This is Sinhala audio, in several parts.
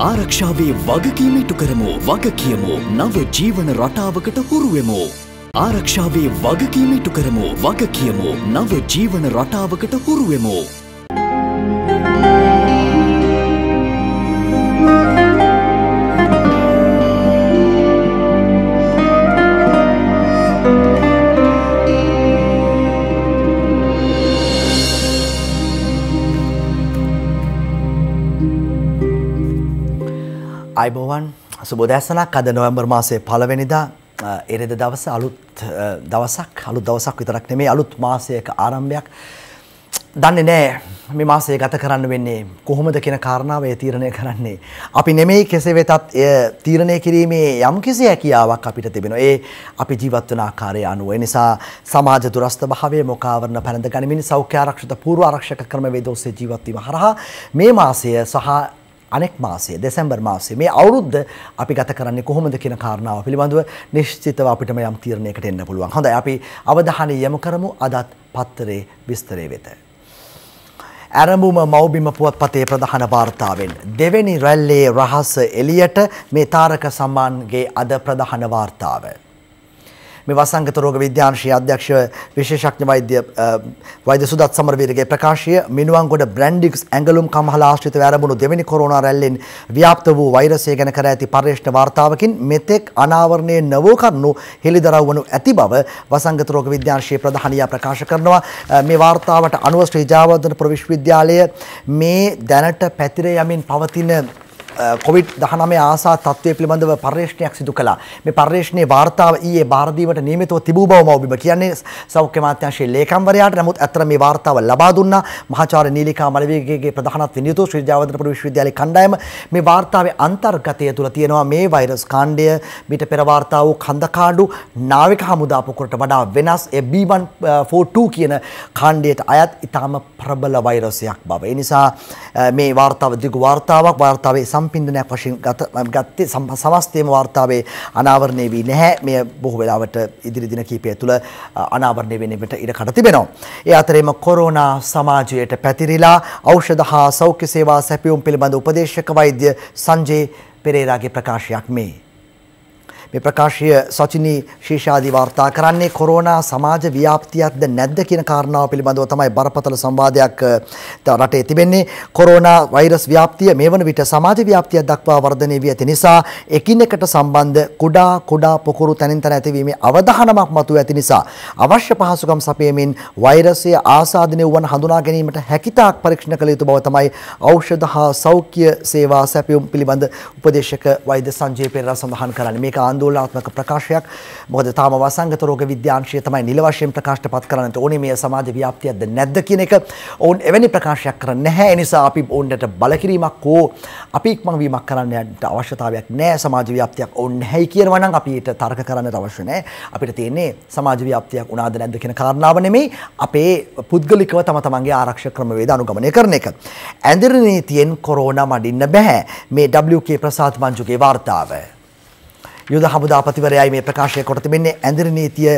ආරක්ෂාවේ වගකීම ඉටු කරමු වග කියමු නව ජීවන රටාවකට හුරුවෙමු. ආරක්ෂාවේ වගකීම ඉටු කරමු වග කියමු නව ජීවන රටාවකට හුරුවෙමු. අයිබෝවන් සුබෝදැසනක් අද නොවැම්බර් මාසයේ පළවෙනිදා එරෙද දවස අලුත් දවසක් අලුත් දවසක් විතරක් නෙමේ අලුත් මාසයක ආරම්භයක් දන්නේ නෑ මේ මාසය ගත කරන්න වෙන්නේ කොහොමද කියන කාරණාව ඒ තීරණය කරන්නේ. අපි නෙමෙයි කෙසේ වෙතත් එය තීරණය කිරීමේ යම් කිසි හැකියාවක් අපිට තිබෙනවා. ඒ අපි ජීවත් වන ආකාරය අනුව. ඒ නිසා සමාජ දුරස්ත භාවයේ මොකාවරණ පැනඳ ගනිමින් සෞඛ්‍ය ආරක්ෂිත පූර්ව ආරක්ෂක ක්‍රමවේද ඔස්සේ ජීවත් වීම හරහා මේ මාසය සහ අනෙක් මාසයේ දෙසැම්බර් මාසයේ මේ අවුරුද්ද අපි ගත කරන්නේ කොහොමද කියන කාරණාව පිළිබඳව නිශ්චිතව අපිටම යම් තීරණයකට එන්න පුළුවන්. හොඳයි අපි අවධානය යොමු කරමු අදත් පත්තරේ විස්තරය වෙත. ඇරඹුම මෞබිම පුවත්පතේ ප්‍රධාන වාර්තාවෙන් දෙවැනි රැල්ලේ රහස එලියට මේ තාරක සම්මාන්ගේ අද ප්‍රධාන වාර්තාව. මේ වසංගත රෝග විද්‍යාංශයේ අධ්‍යක්ෂ විශේෂඥ වෛද්‍ය වෛද්‍ය සුදත් සමරවීරගේ ප්‍රකාශය මිනුවන්ගොඩ බ්‍රැන්ඩික්ස් ඇඟලුම් කම්හල ආශ්‍රිතව ආරම්භුණු දෙවෙනි කොරෝනා රැල්ලෙන් ව්‍යාප්ත වූ වෛරසය ගැන කර ඇති පර්යේෂණ වාර්තාවකින් මෙතෙක් අනාවරණය නොවූ කරුණු හෙළිදරව් වනු ඇති බව වසංගත රෝග විද්‍යාංශයේ ප්‍රධානියා ප්‍රකාශ කරනවා. මේ වාර්තාවට අනුව ශ්‍රී ජයවර්ධනපුර විශ්වවිද්‍යාලය මේ දැනට පැතිර යමින් පවතින කොවිඩ් දහනමේ ආසා තත්ත්වය පිළිබඳව පර්යේෂණයක් සිදු කළා. මේ පර්යේෂණයේ වාර්තාව ඊයේ බාරදීමට නියමිතව තිබූ බව මවබිම කියන්නේ සෞඛ්‍ය අමාත්‍යාංශයේ ලේකම්වරයාට. නමුත් ඇත්තට මේ වාර්තාව ලබා දුන්නා මහාචාර්ය නීලිකා මලවේගගේ ප්‍රධානත්වයෙන් යුතු ශ්‍රී ජයවර්ධනපුර විශ්වවිද්‍යාලයේ කණ්ඩායම මේ වාර්තාවේ අන්තර්ගතය තුළ තියෙනවා මේ වෛරස් කාණ්ඩය මීට පෙර වාර්තා වූ කන්දකාඩු නාවික හමුදා පොකුරට වඩා වෙනස් ඒ B142 කියන කාණ්ඩයට අයත් ඉතාම ප්‍රබල වෛරසයක් බව. ඒ නිසා මේ වාර්තාව දිගු වාර්තාවක් වාර්තාවේ සම්පින්දනයක් වශයෙන් ගත්තේ සමස්තයම වාර්තාවේ අනාවරණය වී නැහැ මෙය බොහෝ වෙලාවට ඉදිරි දින කීපය තුළ අනාවරණය වෙනවට ඉඩ කඩ තිබෙනවා. ඒ අතරේම කොරෝනා සමාජයට පැතිරිලා ඖෂධ හා සෞඛ්‍ය සේවා සැපයුම් පිළිබඳ උපදේශක වෛද්‍ය සංජේ පෙරේරාගේ ප්‍රකාශයක් මේ. මේ ප්‍රකාශය සචිනී ශීෂාදී වාර්තා කරන්නේ කොරෝනා සමාජ ව්‍යාප්තියක්ද නැද්ද කියන කාරණාව පිළිබඳව තමයි බරපතල සංවාදයක් රටේ තිබෙන්නේ. කොරෝනා වෛරස් ව්‍යාප්තිය මේ වන විට සමාජ ව්‍යාප්තියක් දක්වා වර්ධනය වී ඇති නිසා එකිනෙකට සම්බන්ධ කුඩා කුඩා පොකුරු තනින් තන ඇතිවීමේ අවධානමක් මතුව ඇති නිසා අවශ්‍ය පහසුකම් සපයමින් වෛරසය ආසාදනය වන හඳුනා ගැනීමට හැකිතාක් පරීක්ෂණ කළ යුතු බව තමයි ඖෂධ හා සෞඛ්‍ය සේවා සැපයුම් පිළිබඳ උපදේශක වෛද්‍ය සංජය පෙරේරා සඳහන් කරන්නේ. මේක ආන්දෝලන ආන්දෝලනාත්මක ප්‍රකාශයක්. මොකද තාම වසංගත රෝග විද්‍යාංශය තමයි නිල වශයෙන් ප්‍රකාශයට පත් කරන්නට ඕනේ මේ සමාජ ව්‍යාප්තියක්ද නැද්ද කියන එක ඔවුන් එවැනි ප්‍රකාශයක් කරන්නේ නැහැ. ඒ නිසා අපි ඔවුන්ට බලකිරීමක් හෝ අපි ඉක්මන් කරන්න අවශ්‍යතාවයක් නැහැ. සමාජ ව්‍යාප්තියක් ඔවුන් නැහැයි කියනවා නම් අපි ඊට තර්ක කරන්නට අවශ්‍ය නැහැ. අපිට තියෙන්නේ සමාජ ව්‍යාප්තියක් උනාද නැද්ද කියන කාරණාව නෙමෙයි. අපේ පුද්ගලිකව තම තමන්ගේ ආරක්ෂක ක්‍රමවේද අනුගමනය කරන එක. ඇඳිරි නීතියෙන් කොරෝනා මඩින්න බෑ. මේ WK ප්‍රසාද් මංජුගේ වාර්තාව. යුද හමුදාපතිවරයයි මේ ප්‍රකාශය කොට තිබෙන්නේ ඇඳිරි නීතිය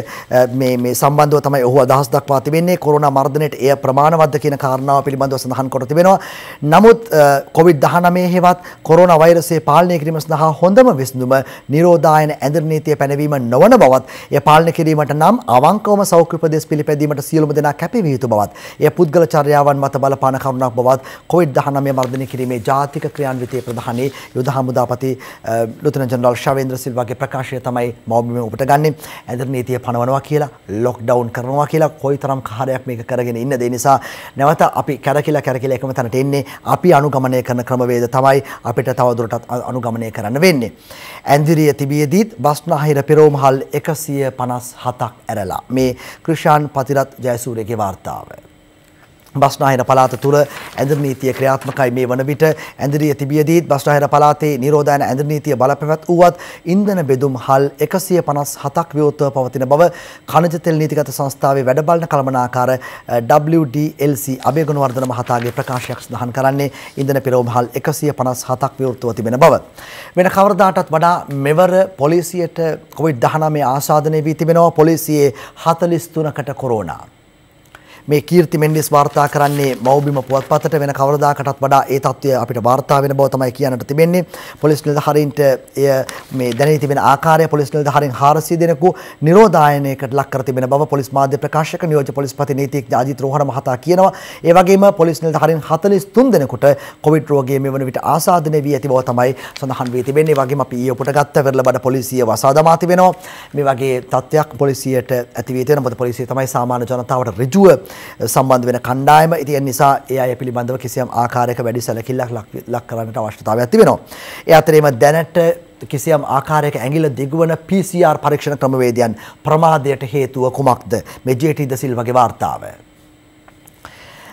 මේ මේ සම්බන්ධව තමයි ඔහු අදහස් දක්වා තිබෙන්නේ කොරෝනා මර්ධනයට එය ප්‍රමාණවත්ද කියන කාරණාව පිළිබඳව සඳහන් කොට තිබෙනවා. නමුත් COVID-19 හෙවත් කොරෝනා වෛරසය පාලනය කිරීම සඳහා හොඳම විසඳුම නිරෝධායන ඇඳිරි නීතිය පැනවීම නොවන බවත් එය පාලනය කිරීමට නම් අවංකවම සෞඛ්‍ය උපදෙස් පිළිපැදීමට සියලුම දෙනා කැපවී යුතු බවත් එය පුද්ගල චර්යාවන් මත බලපාන කරුණක් බවත් COVID-19 මර්ධනය කිරීමේ ජාතික ක්‍රියාන්විතයේ ප්‍රධානී යුද හමුදාපති ලුතනන්ට් ජනරාල් ශවේන්ද්‍ර සිල්වා වගේ ප්‍රකාශය තමයි මවබිම උපට ගන්නේ ඇදර නීතිය පනවනවා කියලා ලොක් ඩවුන් කරනවා කියලා කොයි තරම් කාරයක් මේක කරගෙන ඉන්න දේ නිසා නැවත අපි කැරකිලා කැරකිලා එකම තැනට එන්නේ අපි අනුගමනය කරන ක්‍රමවේද තමයි අපිට තවදුරටත් අනුගමනය කරන්න වෙන්නේ. ඇන්දිරිය තිබියදීත් බස්නාහිර පෙරෝමහල් එකසිය පනස් හතක් ඇරලා මේ කෘෂාන් පතිරත් ජයසූරයගේ වාර්තාව. බස්නාහිර පලාත තුළ ඇඳර නීතිය ක්‍රියාත්මකයි මේ වන විට ඇඳරිය තිබියදීත් බස්නාහිර පලාතේ නිරෝධයන ඇඳර නීතිය බලපැවැත් වුවත් ඉන්ධන බෙදුම් හල් එකසිය පනස් හතක් විවෘතව පවතින බව කණජ තෙල් නීතිගත සංස්ථාවේ වැඩබලන කළමනාකාර WDLC අභයගුණවර්ධන මහතාගේ ප්‍රකාශයක් සඳහන් කරන්නේ ඉන්ධන පිරවුම් හල් එකසිය පනස් හතක් විවෘතව තිබෙන බව. වෙන කවරදාටත් වඩා මෙවර පොලිසියට කොවිඩ් දහනමේ ආසාධනය වී තිබෙනවා පොලිසියේ හතලිස් තුනකට කොරෝනා. මේ කීර්ති මෙන්ඩිස් වාර්තා කරන්නේ මව්බිම පුවත්පතට වෙන කවරදාකටත් වඩා ඒ තත්ත්වය අපිට වාර්තා වෙන බව තමයි කියන්නට තිබෙන්නේ. පොලිස් නිලධාරීන්ට එය මේ දැනී තිබෙන ආකාරය පොලිස් නිලධාරීන් 400 දෙනෙකු නිරෝධායනයකට ලක් කර තිබෙන බව පොලිස් මාධ්‍ය ප්‍රකාශක නියෝජ්‍ය පොලිස්පති නීතිඥ අජිත් රෝහණ මහතා කියනවා. ඒ වගේම පොලිස් නිලධාරීන් 43 දෙනෙකුට කොවිඩ් රෝගය මෙවන විට ආසාදනය වී ඇති බව තමයි සඳහන් වී තිබෙන්නේ. වගේම අපි ඊයේ උපුට ගත්ත වෙරළබඩ පොලිසිය වසා දමා තිබෙනවා. මේ වගේ තත්ත්වයක් පොලිසියට ඇති වී තියෙන මොකද පොලිසිය තමයි සාමාන්‍ය ජනතාවට ඍජුව සම්බන්ධ වෙන කණ්ඩායම. ඉතින් ඒ නිසා ඒ අය පිළිබඳව කිසියම් ආකාරයක වැඩි සැලකිල්ලක් ලක් කරන්නට අවශ්‍යතාවයක් තිබෙනවා. ඒ අතරේම දැනට කිසියම් ආකාරයක ඇඟිල්ල දිගුවන PCR පරීක්ෂණ ක්‍රමවේදයන් ප්‍රමාදයට හේතුව කුමක්ද? මේ ජේ.ටී. ද සිල්වගේ වාර්තාව.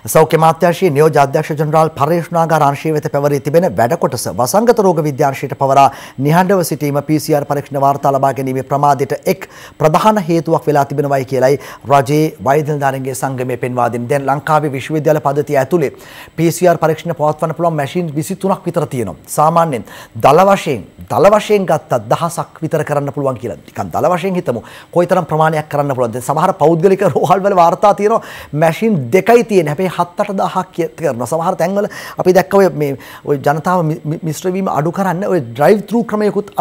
සෞඛ්‍ය මාත්‍යාංශයේ නියෝජ්‍ය අධ්‍යක්ෂ ජනරාල් පර්යේෂණාගාර අංශය වෙත පැවරී තිබෙන වැඩ කොටස වසංගත රෝග විද්‍යාංශයට පවරා නිහඬව සිටීම PCR පරීක්ෂණ වාර්තා ලබා ගැනීමේ ප්‍රමාදයට එක් ප්‍රධාන හේතුවක් වෙලා තිබෙනවායි කියලයි රජයේ වෛද්‍ය නිලධාරීන්ගේ සංගමය පෙන්වා දෙන්නේ. දැන් ලංකාවේ විශ්වවිද්‍යාල පද්ධතිය ඇතුලේ PCR පරීක්ෂණ පවත්වන්න පුළුවන් මැෂින් 23ක් විතර තියෙනවා. සාමාන්‍යයෙන් දල වශයෙන් දල වශයෙන් ගත්තත් දහසක් විතර කරන්න පුළුවන් කියලා. නිකන් දල වශයෙන් හිතමු. කොයිතරම් ප්‍රමාණයක් කරන්න පුළුවන්ද? සමහර පෞද්ගලික රෝහල් වල වාර්තා තියෙනවා මැෂින් දෙකයි තියෙන. හැබැයි හත් අට දහක් කරන සමහර තැන්වල අපි දැක්ක ඔය මේ ඔය ජනතාව මිශ්‍රවීම අඩු කරන්න ඔය ඩ්‍රයිව් ත්‍රූ ක්‍රමයකුත්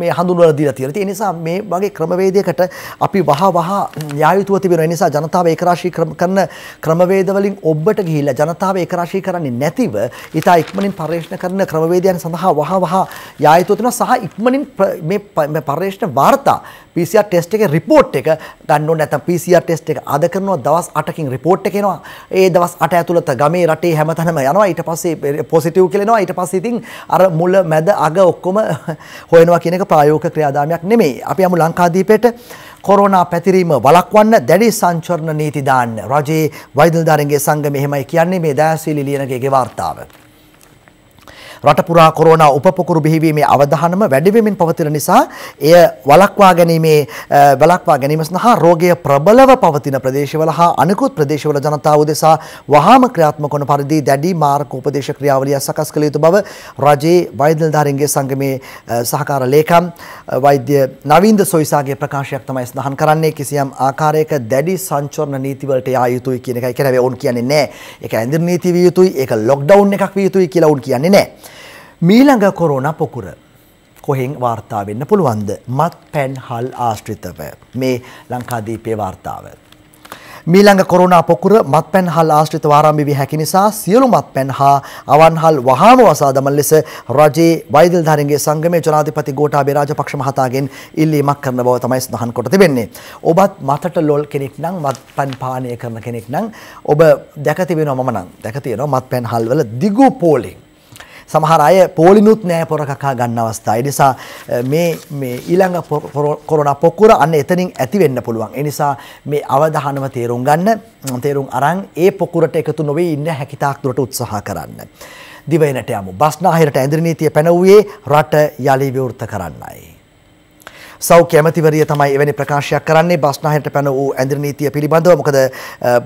මේ හඳුන්වලා දීලා තියෙනවා. ඒ නිසා මේ වගේ ක්‍රමවේදයකට අපි වහ වහ යා යුතුව තිබෙනවා. ඒ නිසා ජනතාව ඒකරාශී කරන ක්‍රමවේද වලින් ඔබට ගිහිල්ලා ජනතාව ඒකරාශී කරන්නේ නැතිව ඊට ඉක්මනින් පරිශ්‍රණ කරන ක්‍රමවේදයන් සඳහා වහ වහ යා යුතුව තියෙනවා සහ ඉක්මනින් මේ පරිශ්‍රණ වාර්තා PCR ටෙස්ට් එකේ රිපෝට් එක ගන්න ඕනේ නැත්නම් PCR ටෙස්ට් එක අද කරනවා දවස් 8කින් රිපෝට් එක එනවා. ඒ දවස් 8 ඇතුළත ගමේ රටේ හැමතැනම යනවා. ඊට පස්සේ පොසිටිව් කියලා එනවා. ඊට පස්සේ ඉතින් අර මුල මැද අග ඔක්කොම හොයනවා කියන එක ප්‍රායෝගික ක්‍රියාදාමයක් නෙමෙයි. අපි යමු ලංකාදීපයට කොරෝනා පැතිරීම වළක්වන්න දැඩි සංචරණ නීති දාන්න. රජයේ වෛද්‍ය නිලධාරීන්ගේ සංගමය එහෙමයි කියන්නේ මේ දෑසිලි ලියනගේ වාර්තාව. රටපුරා කොරෝනා උපපොකුරු බිහිවීමේ අවධානම වැඩිවෙමින් පවතින නිසා එය වළක්වා ගැනීමේ වළක්වා ගැනීම සඳහා රෝගය ප්‍රබලව පවතින ප්‍රදේශවල හා අනෙකුත් ප්‍රදේශවල ජනතාව උදෙසා වහාම ක්‍රියාත්මක වන පරිදි දැඩි මාර්ග උපදේශ ක්‍රියාවලිය සකස් කළ යුතු බව රජයේ වෛද්‍ය නිලධාරීන්ගේ සංගමේ සහකාර ලේකම් වෛද්‍ය නවීන්ද සොයිසාගේ ප්‍රකාශයක් තමයි සඳහන් කරන්නේ කිසියම් ආකාරයක දැඩි සංචරණ නීතිවලට යා යුතුයි කියන එකයි කියලා ඔවුන් කියන්නේ නැහැ. ඒක ඇඳිරි නීති විය යුතුයි, ඒක ලොක්ඩවුන් එකක් විය යුතුයි කියලා ඔවුන් කියන්නේ නැහැ. මීළඟ කොරෝණ පොකුර. කොහෙන් වාර්තා වෙන්න පුළුවන්ද? මත් පැන් හල් ආශ්‍රිතව. මේ ලංකාදීපේ වාර්තාව. මීළඟ කොරුණා පොකුර මත්පැන් හල් ආශ්‍රිත ආරම්භ විය හැකි නිසා සියලු මත්පැන් හා අවන්හල් වහාම වසා දමන ලෙස රජයේ වෛද්‍ය නිලධාරීන්ගේ සංගමේ ජනාධිපති ගෝඨාභය රාජපක්ෂ මහතාගෙන් ඉල්ලීමක් කරන බව තමයි සඳහන් කොට තිබෙන්නේ. ඔබත් මතට ලොල් කෙනෙක් නම් මත්පැන් පානය කරන කෙනෙක් නම් ඔබ දැක තිබෙනවා මම නම්. දැක තියෙනවා මත්පැන් හල් වල දිගු පෝලිං සමහර අය පෝලිනුත් නෑ පොර කකා ගන්න අවස්ථා. ඒ නිසා මේ මේ ඊළඟ කොරෝනා පොකුර අන්න එතනින් ඇති වෙන්න පුළුවන්. ඒ නිසා මේ අවධානම තේරුම් ගන්න තේරුම් අරන් ඒ පොකුරට එකතු නොවේ ඉන්න හැකිතාක් දුරට උත්සාහ කරන්න. දිවයිනට යමු. බස්නාහිරට ඇඳිරි නීතිය පැනවුවේ රට යලි විවෘත කරන්නයි. සෞඛ්‍ය ඇමතිවරිය තමයි එවැනි ප්‍රකාශයක් කරන්නේ. බස්නාහිරට පැන වූ ඇඳිරි නීතිය පිළිබඳව මොකද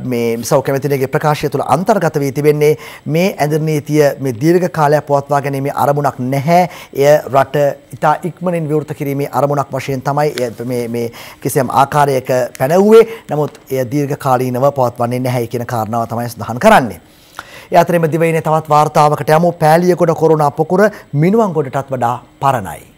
මේ සෞඛ්‍ය ඇමතිනියගේ ප්‍රකාශය තුළ අන්තර්ගත වී තිබෙන්නේ මේ ඇඳිරි නීතිය මේ දීර්ඝ කාලයක් පවත්වා ගැනීමේ අරමුණක් නැහැ. එය රට ඉතා ඉක්මනින් විවෘත කිරීමේ අරමුණක් වශයෙන් තමයි මේ මේ කිසියම් ආකාරයක පැනවුවේ. නමුත් එය දීර්ඝ කාලීනව පවත්වන්නේ නැහැ කියන කාරණාව තමයි සඳහන් කරන්නේ. ඒ අතරෙම දිවයිනේ තවත් වාර්තාවකට යමු. පෑලියගොඩ කොරෝනා පොකුර මිනුවන්ගොඩටත් වඩා පරණයි.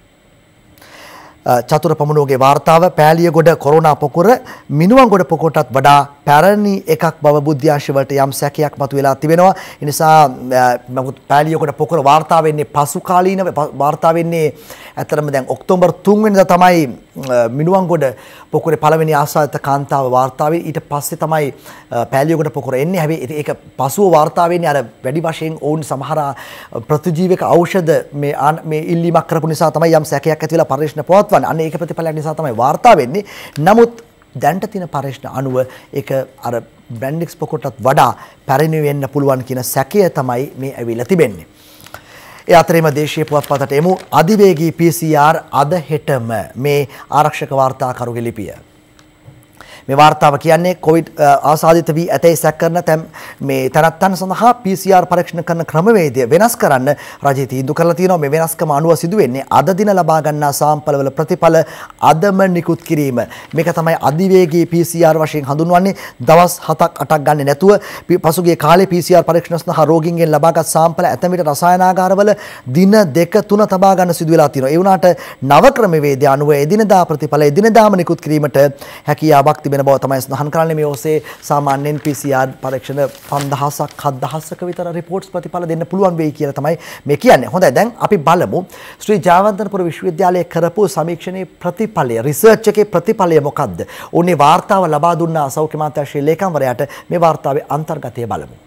චතුර පමුණුවගේ වාර්තාව පෑලියගොඩ කොරෝනා පොකුර මිනුවන්ගොඩ පොකොටත් වඩා පැරණි එකක් බව බුද්ධ්‍යාංශවලට යම් සැකයක් මතු වෙලා තිබෙනවා. ඒ නිසා නමුත් පෑලියගොඩ පොකුර වාර්තා වෙන්නේ පසු කාලීනව වාර්තා වෙන්නේ ඇත්තටම දැන් ඔක්තෝබර් 3 වෙනිදා තමයි මිනුවන්ගොඩ පොකුරේ පළවෙනි ආසාදිත කාන්තාව වාර්තා වෙන්නේ. ඊට පස්සේ තමයි පෑලියගොඩ පොකුර එන්නේ. හැබැයි ඒක පසුව වාර්තා වෙන්නේ අර වැඩි වශයෙන් ඔවුන් සමහර ප්‍රතිජීවක ඖෂධ මේ මේ ඉල්ලීමක් කරපු නිසා තමයි යම් සැකයක් ඇති වෙලා පරීක්ෂණ පවත්වන්නේ. අන්න ඒක ප්‍රතිඵලයක් නිසා තමයි වාර්තා වෙන්නේ. නමුත් දැන්ට තියෙන පරීක්ෂණ අනුව ඒක අර බ්‍රැන්ඩික්ස් පොකොටත් වඩා පැරණි වෙන්න පුළුවන් කියන සැකය තමයි මේ ඇවිල්ලා තිබෙන්නේ. ඒ අතරේම දේශීය පුවත්පතට එමු අධිවේගී PCR අද හෙටම මේ ආරක්ෂක වාර්තාකරුගේ ලිපිය. මේ වාර්තාව කියන්නේ කොවිඩ් ආසාදිත වී ඇතැයි සැක කරන තැම් මේ තැනත්තන් සඳහා PCR පරීක්ෂණ කරන ක්‍රමවේදය වෙනස් කරන්න රජය තීන්දුව කරලා තියෙනවා. මේ වෙනස්කම අනුව සිදු වෙන්නේ අද දින ලබා ගන්නා සාම්පලවල ප්‍රතිඵල අදම නිකුත් කිරීම. මේක තමයි අධිවේගී PCR වශයෙන් හඳුන්වන්නේ. දවස් 7ක් 8ක් ගන්නේ නැතුව පසුගිය කාලේ PCR පරීක්ෂණ සඳහා රෝගීන්ගෙන් ලබාගත් සාම්පල ඇතැම් විට රසායනාගාරවල දින දෙක තුන තබා ගන්න සිදු වෙලා තියෙනවා. ඒ වුණාට නව ක්‍රමවේදය අනුව එදිනදා ප්‍රතිඵල එදිනදාම නිකුත් කිරීමට හැකියාවක් තිබෙන බව තමයි සඳහන් කරන්නේ මේ ඔස්සේ සාමාන්‍යයෙන් PCR පරීක්ෂණ 5000ක් 7000ක විතර රිපෝට්ස් ප්‍රතිඵල දෙන්න පුළුවන් වෙයි කියලා තමයි මේ කියන්නේ. හොඳයි දැන් අපි බලමු ශ්‍රී ජයවර්ධනපුර විශ්වවිද්‍යාලයේ කරපු සමීක්ෂණයේ ප්‍රතිඵලය රිසර්ච් එකේ ප්‍රතිඵලය මොකක්ද? උන්නේ වාර්තාව ලබා දුන්නා සෞඛ්‍ය අමාත්‍යාංශයේ ලේකම්වරයාට මේ වාර්තාවේ අන්තර්ගතය බලමු.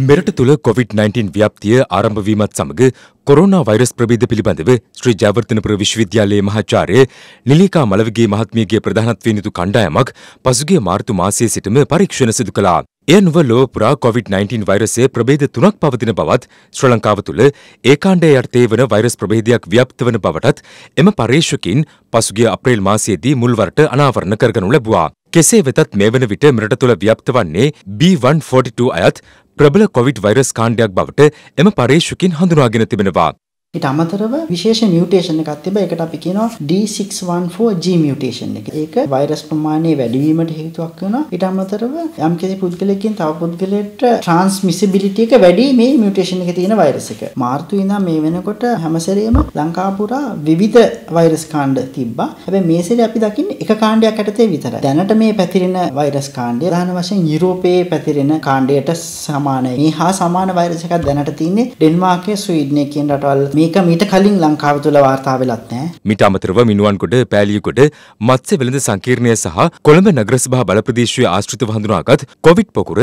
මෙරට තුළ කොවිD-19 ව්‍යාප්තිය ආරම්භවීමත් සමඟ කොරෝනා වෛරස් ප්‍රබේද පිළිබඳව ශ්‍රී ජයවර්ධනපුර විශ්වවිද්‍යාලයේ මහාචාර්ය නිලිකා මලවගේ මහත්මියගේ ප්‍රධානත්වයෙන් යුතු කණ්ඩායමක් පසුගිය මාර්තු මාසයේ සිටම පරීක්ෂණ සිදු කළා. එය නොව ලොව පුරා කොවිD-19 වෛරසය ප්‍රභේද තුනක් පවතින බවත් ශ්‍ර ලංකාව තුළ ඒකාණ්ඩය යටතේ වන වෛරස් ප්‍රභේදයක් ව්‍යාප්ත වන බවටත් එම පර්යේෂකින් පසුගිය අප්‍රේල් මාසයේදී මුල්වරට අනාවරණ කරගනු ලැබුවා. කෙසේ වෙතත් මේ වන විට මෙරට තුළ ව්‍යාප්ත වන්නේ B142 අයත් ප්‍රබල කොවිඩ් වෛරස් කාණ්ඩයක් බවට එම පර්යේෂකින් හඳුනාගෙන තිබෙනවා. ඊට අමතරව විශේෂ මියුටේෂන් එකක් තිබ්බා. ඒකට අපි කියනවා D614G මියුටේෂන් එක. ඒක වෛරස් ප්‍රමාණය වැඩි වීමට හේතුවක් වෙනවා. ඊට අමතරව යම් කිසි පුද්ගලයෙක්ගෙන් තව පුද්ගලයෙක්ට ට්‍රාන්ස්මිසිබිලිටි එක වැඩි මේ මියුටේෂන් එකේ තියෙන වෛරස් එක. මාර්තු ඉඳන් මේ වෙනකොට හැමසැරේම ලංකාව පුරා විවිධ වෛරස් කාණ්ඩ තිබ්බා. හැබැයි මේ සැරේ අපි දකින්නේ එක කාණ්ඩයක් යටතේ විතරයි. දැනට මේ පැතිරෙන වෛරස් කාණ්ඩය ප්‍රධාන වශයෙන් යුරෝපයේ පැතිරෙන කාණ්ඩයට සමානයි. මේ හා සමාන වෛරස් එකක් දැනට තියෙන්නේ ඩෙන්මාර්කයේ ස්වීඩනයේ කියන රටවල් මේක මීට කලින් ලංකාව තුළ වාර්තා වෙලත් නෑ. මිට අමතරව මිනුවන්කොට පෑලියකොට මත්ස්‍ය වෙළඳ සංකීර්ණය සහ කොළඹ නගරසභා බල ප්‍රදේශයේ ආශ්‍රිතව හඳුනාගත් කොවිඩ් පොකුර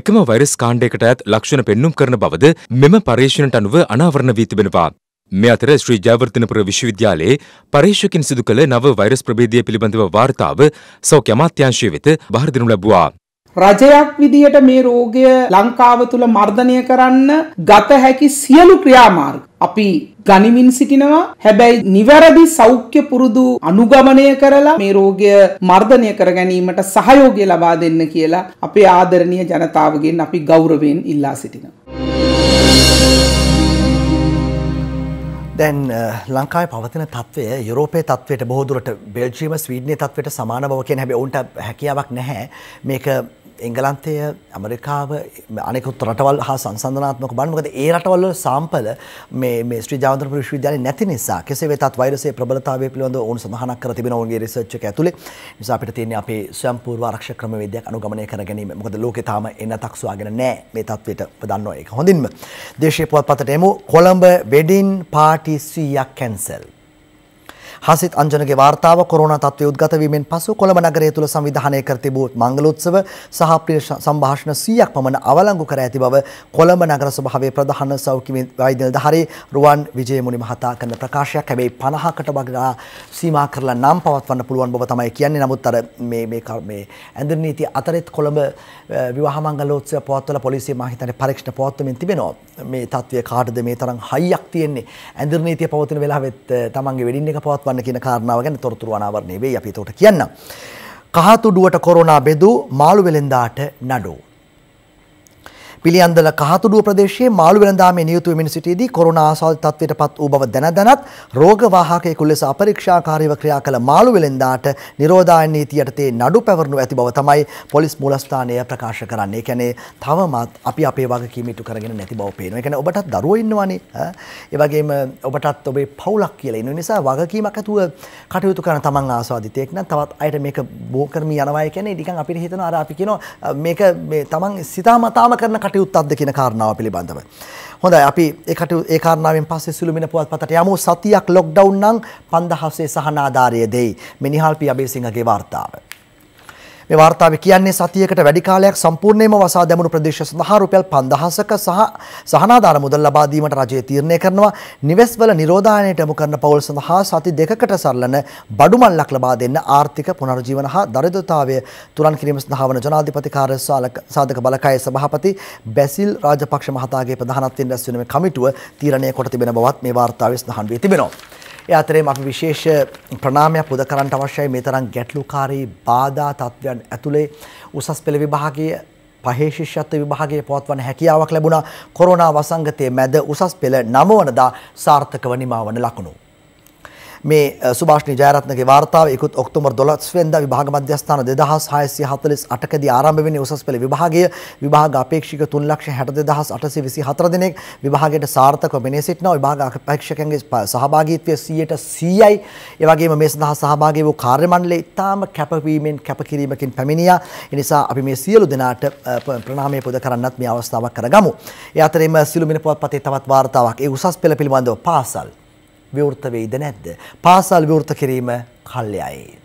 එකම වෛරස් කාණ්ඩයකට අයත් ලක්ෂණ පෙන්නුම් කරන බවද මෙම පර්යේෂණයට අනුව අනාවරණ වී තිබෙනවා. මේ අතර ශ්‍රී ජයවර්ධනපුර විශ්වවිද්‍යාලයේ පරීක්ෂකින් සිදු කළ නව වෛරස් ප්‍රභේදය පිළිබඳව වාර්තාව සෞඛ්‍ය අමාත්‍යාංශය වෙත බාර දෙනු ලැබුවා. රජයක් විදියට මේ රෝගය ලංකාව තුළ මර්ධනය කරන්න ගත හැකි සියලු ක්‍රියාමාර්ග. අපි ගනිමින් සිටිනවා. හැබැයි නිවැරදි සෞඛ්‍ය පුරුදු අනුගමනය කරලා මේ රෝගය මර්ධනය කර ගැනීමට සහයෝගය ලබා දෙන්න කියලා අපේ ආදරණීය ජනතාවගෙන් අපි ගෞරවයෙන් ඉල්ලා සිටිනවා. දැන් ලංකාවේ පවතින තත්ත්වය යුරෝපයේ තත්ත්වයට බොහෝ දුරට බෙල්ජියම ස්වීඩනයේ තත්ත්වයට සමාන බව කියන හැබැයි උන්ට හැකියාවක් නැහැ. මේක එංගලන්තය ඇමරිකාව අනෙකුත් රටවල් හා සංසන්ධනාත්මක බලන්න මොකද ඒ රටවල් වල සාම්පල මේ මේ ශ්‍රී ජාතන්ත්‍ර විශ්වවිද්‍යාලයේ නැති නිසා කෙසේ වෙතත් වෛරසයේ ප්‍රබලතාවය පිළිබඳව ඔවුන් සඳහනක් කර තිබෙන ඔවුන්ගේ රිසර්ච් එක ඇතුලේ නිසා අපිට තියෙන්නේ අපේ ස්වයංපූර්ව ආරක්ෂක ක්‍රමවේදයක් අනුගමනය කර ගැනීම. මොකද ලෝකේ තාම එන්නතක් සොයාගෙන නැහැ මේ තත්ත්වයට ඔබ දන්නවා ඒක. හොඳින්ම දේශීය පුවත්පතට එමු කොළඹ වෙඩින් පාටි 100ක් කැන්සල්. හසිත් අංජනගේ වාර්තාව කොරුණ තත්ත්වය උද්ගත වීමෙන් පසු කොළඹ නගරය තුළ සංවිධානය කර තිබූ මංගලෝත්සව සහ ප්‍රිය සම්භාෂණ 100ක් පමණ අවලංගු කර ඇති බව කොළඹ නගර සභාවේ ප්‍රධාන සෞඛ්‍ය වෛද්‍ය නිලධාරී රුවන් විජේමුනි මහතා කරන ප්‍රකාශයක් හැබැයි 50කට වගේ සීමා කරලා නම් පවත්වන්න පුළුවන් බව තමයි කියන්නේ. නමුත් අර මේ මේ මේ ඇඳුම් නීති අතරෙත් කොළඹ විවාහ මංගලෝත්සව පවත්වලා පොලිසිය මා හිතන්නේ පරීක්ෂණ පවත්වමින් තිබෙනවා. මේ තත්ත්වය කාටද මේ තරම් හයියක් තියෙන්නේ. ඇඳුම් නීතිය පවතින වෙලාවෙත් තමන්ගේ වෙඩින් එක පවත්වන්න කරන්න කියන කාරණාව ගැන තොරතුරු අනාවරණය වෙයි අපි එතකොට කියන්න. කහතුඩුවට කොරෝනා බෙදූ මාළු වෙළෙන්දාට නඩු. පිළියන්දල කහතුඩුව ප්‍රදේශයේ මාළු වෙළඳාමේ නියුතු වෙමින් සිටියේදී කොරෝනා ආසාදිත තත්ත්වයට පත් වූ බව දැන දැනත් රෝග වාහකයෙකු ලෙස අපරීක්ෂාකාරීව ක්‍රියා කළ මාළු වෙළෙන්දාට නිරෝධායන නීතිය යටතේ නඩු පැවරනු ඇති බව තමයි පොලිස් මූලස්ථානය ප්‍රකාශ කරන්නේ. ඒ කියන්නේ තවමත් අපි අපේ වගකීම ඉටු කරගෙන නැති බව පේනවා. ඒ කියන්නේ ඔබටත් දරුවෝ ඉන්නවනේ. ඒ වගේම ඔබටත් ඔබේ පවුලක් කියලා ඉන්න නිසා වගකීමක් ඇතුව කටයුතු කරන තමන් ආස්වාදිතයෙක් නම් තවත් අයට මේක බෝ කරමින් යනවා කියන්නේ නිකන් අපිට හිතනවා අර අපි කියනවා මේක මේ තමන් සිතාමතාම කරන කටයුත්තක්ද කියන කාරණාව පිළිබඳව. හොඳයි අපි ඒ කටයු ඒ කාරණාවෙන් පස්සේ සුළුමින පුවත්පතට යමු සතියක් ලොක්ඩවුන් නම් 5000 සහනාධාරය දෙයි. මිනිහල්පි අබේසිංහගේ වාර්තාව. මේ වාර්තාවේ කියන්නේ සතියකට වැඩි කාලයක් සම්පූර්ණයෙන්ම වසා දැමුණු ප්‍රදේශ සඳහා රුපියල් 5000ක සහ සහනාධාර මුදල් ලබා දීමට රජය තීරණය කරනවා. නිවෙස්වල නිරෝධායනයට යොමු කරන පවුල් සඳහා සති දෙකකට සරලන බඩු මල්ලක් ලබා දෙන්න ආර්ථික පුනර්ජීවන හා දරිද්‍රතාවය තුරන් කිරීම සඳහා වන ජනාධිපති කාර්ය සාධක බලකායේ සභාපති බැසිල් රාජපක්ෂ මහතාගේ ප්‍රධානත්වයෙන් රැස් වෙන මේ කමිටුව තීරණය කොට තිබෙන බවත් මේ වාර්තාවේ සඳහන් වී තිබෙනවා. ඒ අතරේම අපි විශේෂ ප්‍රණාමයක් පුද කරන්නට අවශ්‍යයි මේ තරම් ගැටලුකාරී බාධා තත්ත්වයන් ඇතුලේ උසස් පෙළ විභාගයේ පහේ ශිෂ්‍යත්ව විභාගයේ පවත්වන හැකියාවක් ලැබුණා කොරෝනා වසංගතයේ මැද උසස් පෙළ නවවනදා සාර්ථකව නිමාවන ලකුණු. මේ සුභාෂ්ණී ජයරත්නගේ වාර්තාව ඉකුත් ඔක්තෝබර් 12 වෙනිදා විභාග මධ්‍යස්ථාන 2648 ආරම්භ වෙන්නේ උසස් පෙළ විභාගය. විභාග අපේක්ෂක 362824 දෙනෙක් විභාගයට සාර්ථකව මෙනේ සිටිනවා. විභාග අපේක්ෂකයන්ගේ සහභාගීත්වය 100%යි ඒ වගේම මේ සඳහා සහභාගී වූ කාර්ය මණ්ඩලය ඉතාම කැපවීමෙන් කැපකිරීමකින් පැමිණියා. ඒ නිසා අපි මේ සියලු දෙනාට ප්‍රණාමය පුද කරන්නත් මේ අවස්ථාවක් කරගමු. ඒ අතරින්ම සිළුමිණ පුවත්පතේ තවත් වාර්තාවක්. ඒ උසස් පෙළ පිළිබඳව පාසල්. විවෘත වෙයිද නැද්ද. පාසල් විවෘත කිරීම කල්යයි.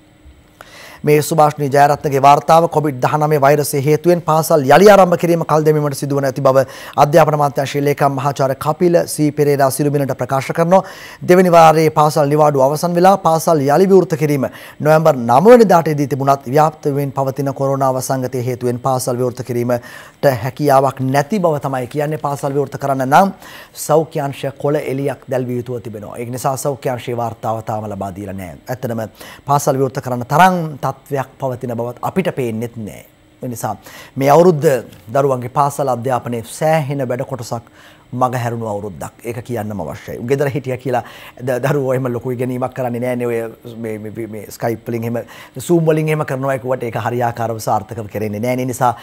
මේ සුභාෂ්ණී ජයරත්නගේ වාර්තාව කොවිඩ්-19 වෛරසය හේතුවෙන් පාසල් යළි ආරම්භ කිරීම කල් දැමීමට සිදුවන ඇති බව අධ්‍යාපන අමාත්‍යාංශයේ ලේකම් මහාචාර්ය කපිල සී පෙරේරා සිළුමිණට ප්‍රකාශ කරනවා. දෙවැනි වාරයේ පාසල් නිවාඩු අවසන් වෙලා පාසල් යළි විවෘත කිරීම නොවැම්බර් 9 වෙනිදාට දී තිබුණත් ව්‍යාප්ත වෙමින් පවතින කොරෝනා වසංගතයේ හේතුවෙන් පාසල් විවෘත කිරීමට හැකියාවක් නැති බව තමයි කියන්නේ පාසල් විවෘත කරන්න නම් සෞඛ්‍යාංශ කොළ එලියක් දැල්විය යුතුව තිබෙනවා. ඒ නිසා සෞඛ්‍යාංශයේ වාර්තාව තාම ලබා දීලා නැහැ. ඇත්තටම පාසල් විවෘත කරන්න තරම් තත්ත්වයක් පවතින බවත් අපිට පේන්නෙත් නෑ. නිසා මේ අවුරුද්ධ දරුවන්ගේ පාසල අධ්‍යාපනය සෑහෙන වැඩ කොටසක් මග හැරුණු අවුරුද්දක් ඒක කියන්නම අවශ්‍යයි. ගෙදර හිටිය කියලා දරුවෝ එහෙම ලොකු ඉගෙනීමක් කරන්නේ නෑනේ ඔය මේ ස්කයිප් වලින් එහෙම සූම් වලින් එහෙම කරනවා ඒකට ඒක හරියාකාරව සාර්ථකව කරන්නේ නෑනේ නිසා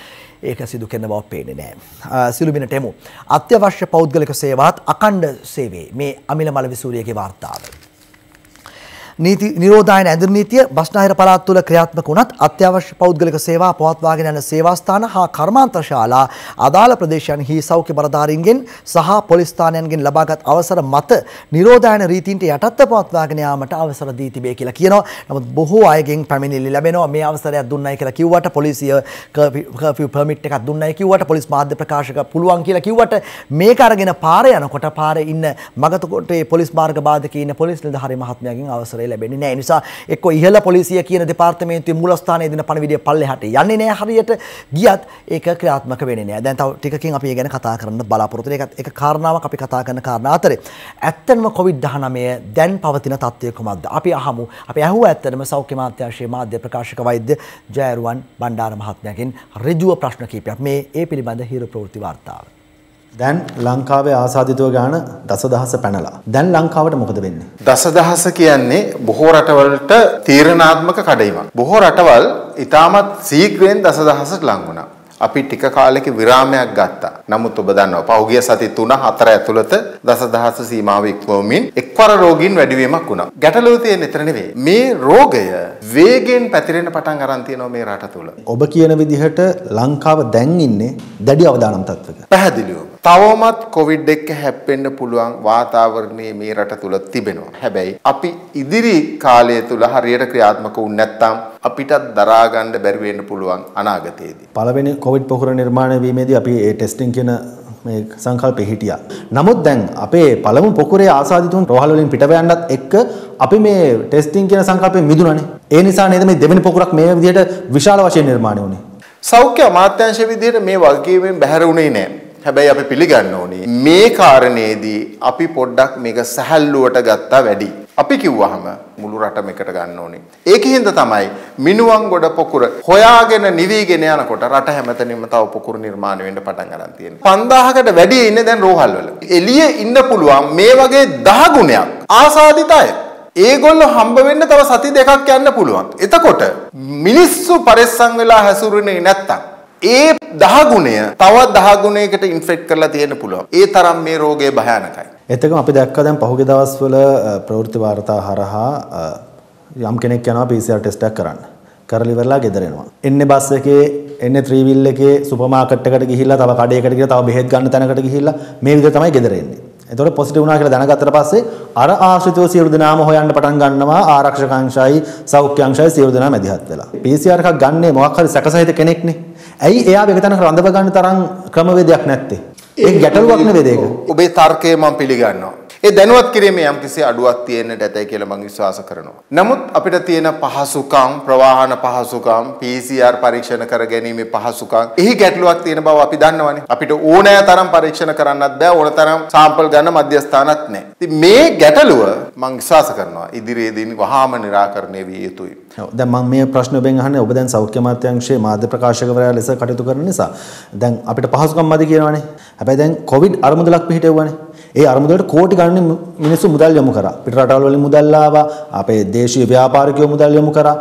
ඒක සිදු කරන බව පේන්නේ නෑ. සිළුමිනට එමු. අත්‍යවශ්‍ය පෞද්ගලික සේවාත් අකණ්ඩ සේවයේ මේ අමිල මලවිසූරියගේ වාර්තාව. නීති නිරෝධායන ඇඳුම් නීතිය බස්නාහිර පළාත් තුළ ක්‍රියාත්මක වුණත් අත්‍යවශ්‍ය පෞද්ගලික සේවා පවත්වාගෙන යන සේවාස්ථාන හා කර්මාන්ත ශාලා අදාළ ප්‍රදේශයන්හි සෞඛ්‍ය බලධාරීන්ගෙන් සහ පොලිස් ස්ථානයන්ගෙන් ලබාගත් අවසර මත නිරෝධායන රීතීන්ට යටත්ව පවත්වාගෙන යාමට අවසර දී තිබේ කියලා කියනවා. නමුත් බොහෝ අයගෙන් පැමිණිලි ලැබෙනවා මේ අවසරයක් දුන්නයි කියලා කිව්වට පොලිසිය කර්ෆියු පර්මිට් එකක් දුන්නයි කිව්වට පොලිස් මාධ්‍ය ප්‍රකාශක පුළුවන් කියලා කිව්වට මේක අරගෙන පාරේ යනකොට පාරේ ඉන්න මගතකොටේ පොලිස් මාර්ග බාධකේ ඉන්න පොලිස් නිලධාරී මහත්මයාගෙන් අවසරය පොලිසිය ලැබෙන්නේ නැහැ. නිසා එක්ක ඉහළ පොලිසිය කියන දෙපාර්තමේන්තුවේ මූලස්ථානයේ දෙන පණිවිඩය පල්ලෙහාට යන්නේ නැහැ හරියට ගියත් ඒක ක්‍රියාත්මක වෙන්නේ නැහැ. දැන් තව ටිකකින් අපි ඒ ගැන කතා කරන්න බලාපොරොත්තු වෙන එකත් එක කාරණාවක් අපි කතා කරන කාරණා අතරේ. ඇත්තම COVID-19 දැන් පවතින තත්ත්වය කොහොමද? අපි අහමු. අපි අහුවා ඇත්තටම සෞඛ්‍ය මාත්‍යාංශයේ මාධ්‍ය ප්‍රකාශක වෛද්‍ය ජයරුවන් බණ්ඩාර මහත්මයාගෙන් ඍජුව ප්‍රශ්න කිහිපයක් මේ ඒ පිළිබඳ හිරු ප්‍රවෘත්ති වාර්තාව. දැන් ලංකාවේ ආසාදිතව ගාන දසදහස පැනලා. දැන් ලංකාවට මොකද වෙන්නේ? දසදහස කියන්නේ බොහෝ රටවලට තීරණාත්මක කඩයිමක්. බොහෝ රටවල් ඉතාමත් සීඝ්‍රයෙන් දසදහසට ලං වුණා. අපි ටික කාලෙක විරාමයක් ගත්තා. නමුත් ඔබ දන්නවා පහුගිය සති 3 4 ඇතුළත දසදහස සීමාව ඉක්මවමින් එක්වර රෝගීන් වැඩිවීමක් වුණා. ගැටලුව තියෙන්නේ එතන නෙවෙයි. මේ රෝගය වේගෙන් පැතිරෙන පටන් අරන් තියෙනවා මේ රට තුල. ඔබ කියන විදිහට ලංකාව දැන් ඉන්නේ දැඩි අවදානම් තත්ත්වයක. පැහැදිලිව. තවමත් කොවිඩ් එක්ක හැප්පෙන්න පුළුවන් වාතාවරණය මේ රට තුල තිබෙනවා. හැබැයි අපි ඉදිරි කාලය තුල හරියට ක්‍රියාත්මක වුනේ නැත්නම් අපිටත් දරා ගන්න බැරි වෙන්න පුළුවන් අනාගතයේදී. පළවෙනි කොවිඩ් පොකුර නිර්මාණය වීමේදී අපි ඒ ටෙස්ටිං කියන මේ සංකල්පෙ හිටියා. නමුත් දැන් අපේ පළමු පොකුරේ ආසාදිතුන් රෝහල වලින් පිටව යන්නත් එක්ක අපි මේ ටෙස්ටිං කියන සංකල්පෙ මිදුණානේ. ඒ නිසා නේද මේ දෙවෙනි පොකුරක් මේ විදිහට විශාල වශයෙන් නිර්මාණය වුණේ. සෞඛ්‍ය අමාත්‍යාංශ විදිහට මේ වගකීමෙන් බැහැර වුණේ නැහැ. හැබැයි අපි පිළිගන්න ඕනේ මේ කාරණේදී අපි පොඩ්ඩක් මේක සැහැල්ලුවට ගත්තා වැඩි. අපි කිව්වහම මුළු රටම එකට ගන්න ඕනේ. ඒකෙන්ද තමයි මිනුවන් ගොඩ පොකුර හොයාගෙන නිවිගෙන යනකොට රට හැමතැනම තව පොකුරු නිර්මාණය වෙන්න පටන් ගන්න තියෙනවා. 5000කට වැඩි ඉන්නේ දැන් රෝහල් වල. එළියේ ඉන්න පුළුවන් මේ වගේ 10 ගුණයක් ආසාදිත අය. ඒගොල්ලෝ හම්බ වෙන්න තව සති දෙකක් යන්න පුළුවන්. එතකොට මිනිස්සු පරිස්සම් වෙලා හැසිරුනේ නැත්තම් ඒ දහගුණය තව දහගුණයකට ඉන්ෆෙක්ට් කරලා තියෙන්න පුළුවන්. ඒ තරම් මේ රෝගය භයානකයි. එතකම අපි දැක්කා දැන් පහුගිය දවස්වල ප්‍රවෘත්ති වාර්තා හරහා යම් කෙනෙක් යනවා PCR ටෙස්ට් එකක් කරන්න. කරලා ඉවරලා ගෙදර එනවා. එන්නේ බස් එකේ එන්නේ ත්‍රිවිල් එකේ සුපර් මාකට් එකට ගිහිල්ලා තව කඩේකට ගිහලා තව බෙහෙත් ගන්න තැනකට ගිහිල්ලා මේ විදිහට තමයි ගෙදර එන්නේ. එතකොට පොසිටිව් වුණා කියලා දැනගත්තට පස්සේ අර ආශ්‍රිතව සියලු දෙනාම හොයන්න පටන් ගන්නවා ආරක්ෂක අංශයි සෞඛ්‍ය අංශයි සියලු දෙනා මැදිහත් වෙලා. PCR එකක් ගන්නේ මොකක් හරි සැකසහිත කෙනෙක්නේ. ඇයි එයා එක තැනක රඳව ගන්න තරම් ක්‍රමවේදයක් නැත්තේ? ඒක ගැටලුවක් නෙවෙයිද ඒක? ඔබේ තර්කය මම පිළිගන්නවා. ඒ දැනුවත් කිරීමේ යම්කිසි අඩුවක් තියෙන්නට ඇතයි කියලා මම විශ්වාස කරනවා. නමුත් අපිට තියෙන පහසුකම්, ප්‍රවාහන පහසුකම්, PCR පරීක්ෂණ කර ගැනීමේ පහසුකම්, එහි ගැටලුවක් තියෙන බව අපි දන්නවනේ. අපිට ඕනෑ තරම් පරීක්ෂණ කරන්නත් බෑ, ඕන තරම් සාම්පල් ගන්න මධ්‍යස්ථානත් නැහැ. ඉතින් මේ ගැටලුව මම විශ්වාස කරනවා ඉදිරියේදී වහාම निराකරණය විය යුතුයි. ඔව් දැන් මම මේ ප්‍රශ්න ඔබෙන් අහන්නේ ඔබ දැන් සෞඛ්‍ය අමාත්‍යාංශයේ මාධ්‍ය ප්‍රකාශකවරයා ලෙස කටයුතු කරන නිසා දැන් අපිට පහසුකම් මදි කියනවනේ. හැබැයි දැන් කොවිඩ් අරමුදලක් පිහිටෙව්වනේ. ඒ අරමුදලට කෝටි ගණන් මිනිස්සු මුදල් යොමු කරා. පිට රටවල් වලින් මුදල් ආවා. අපේ දේශීය ව්‍යාපාරිකයෝ මුදල් යොමු කරා.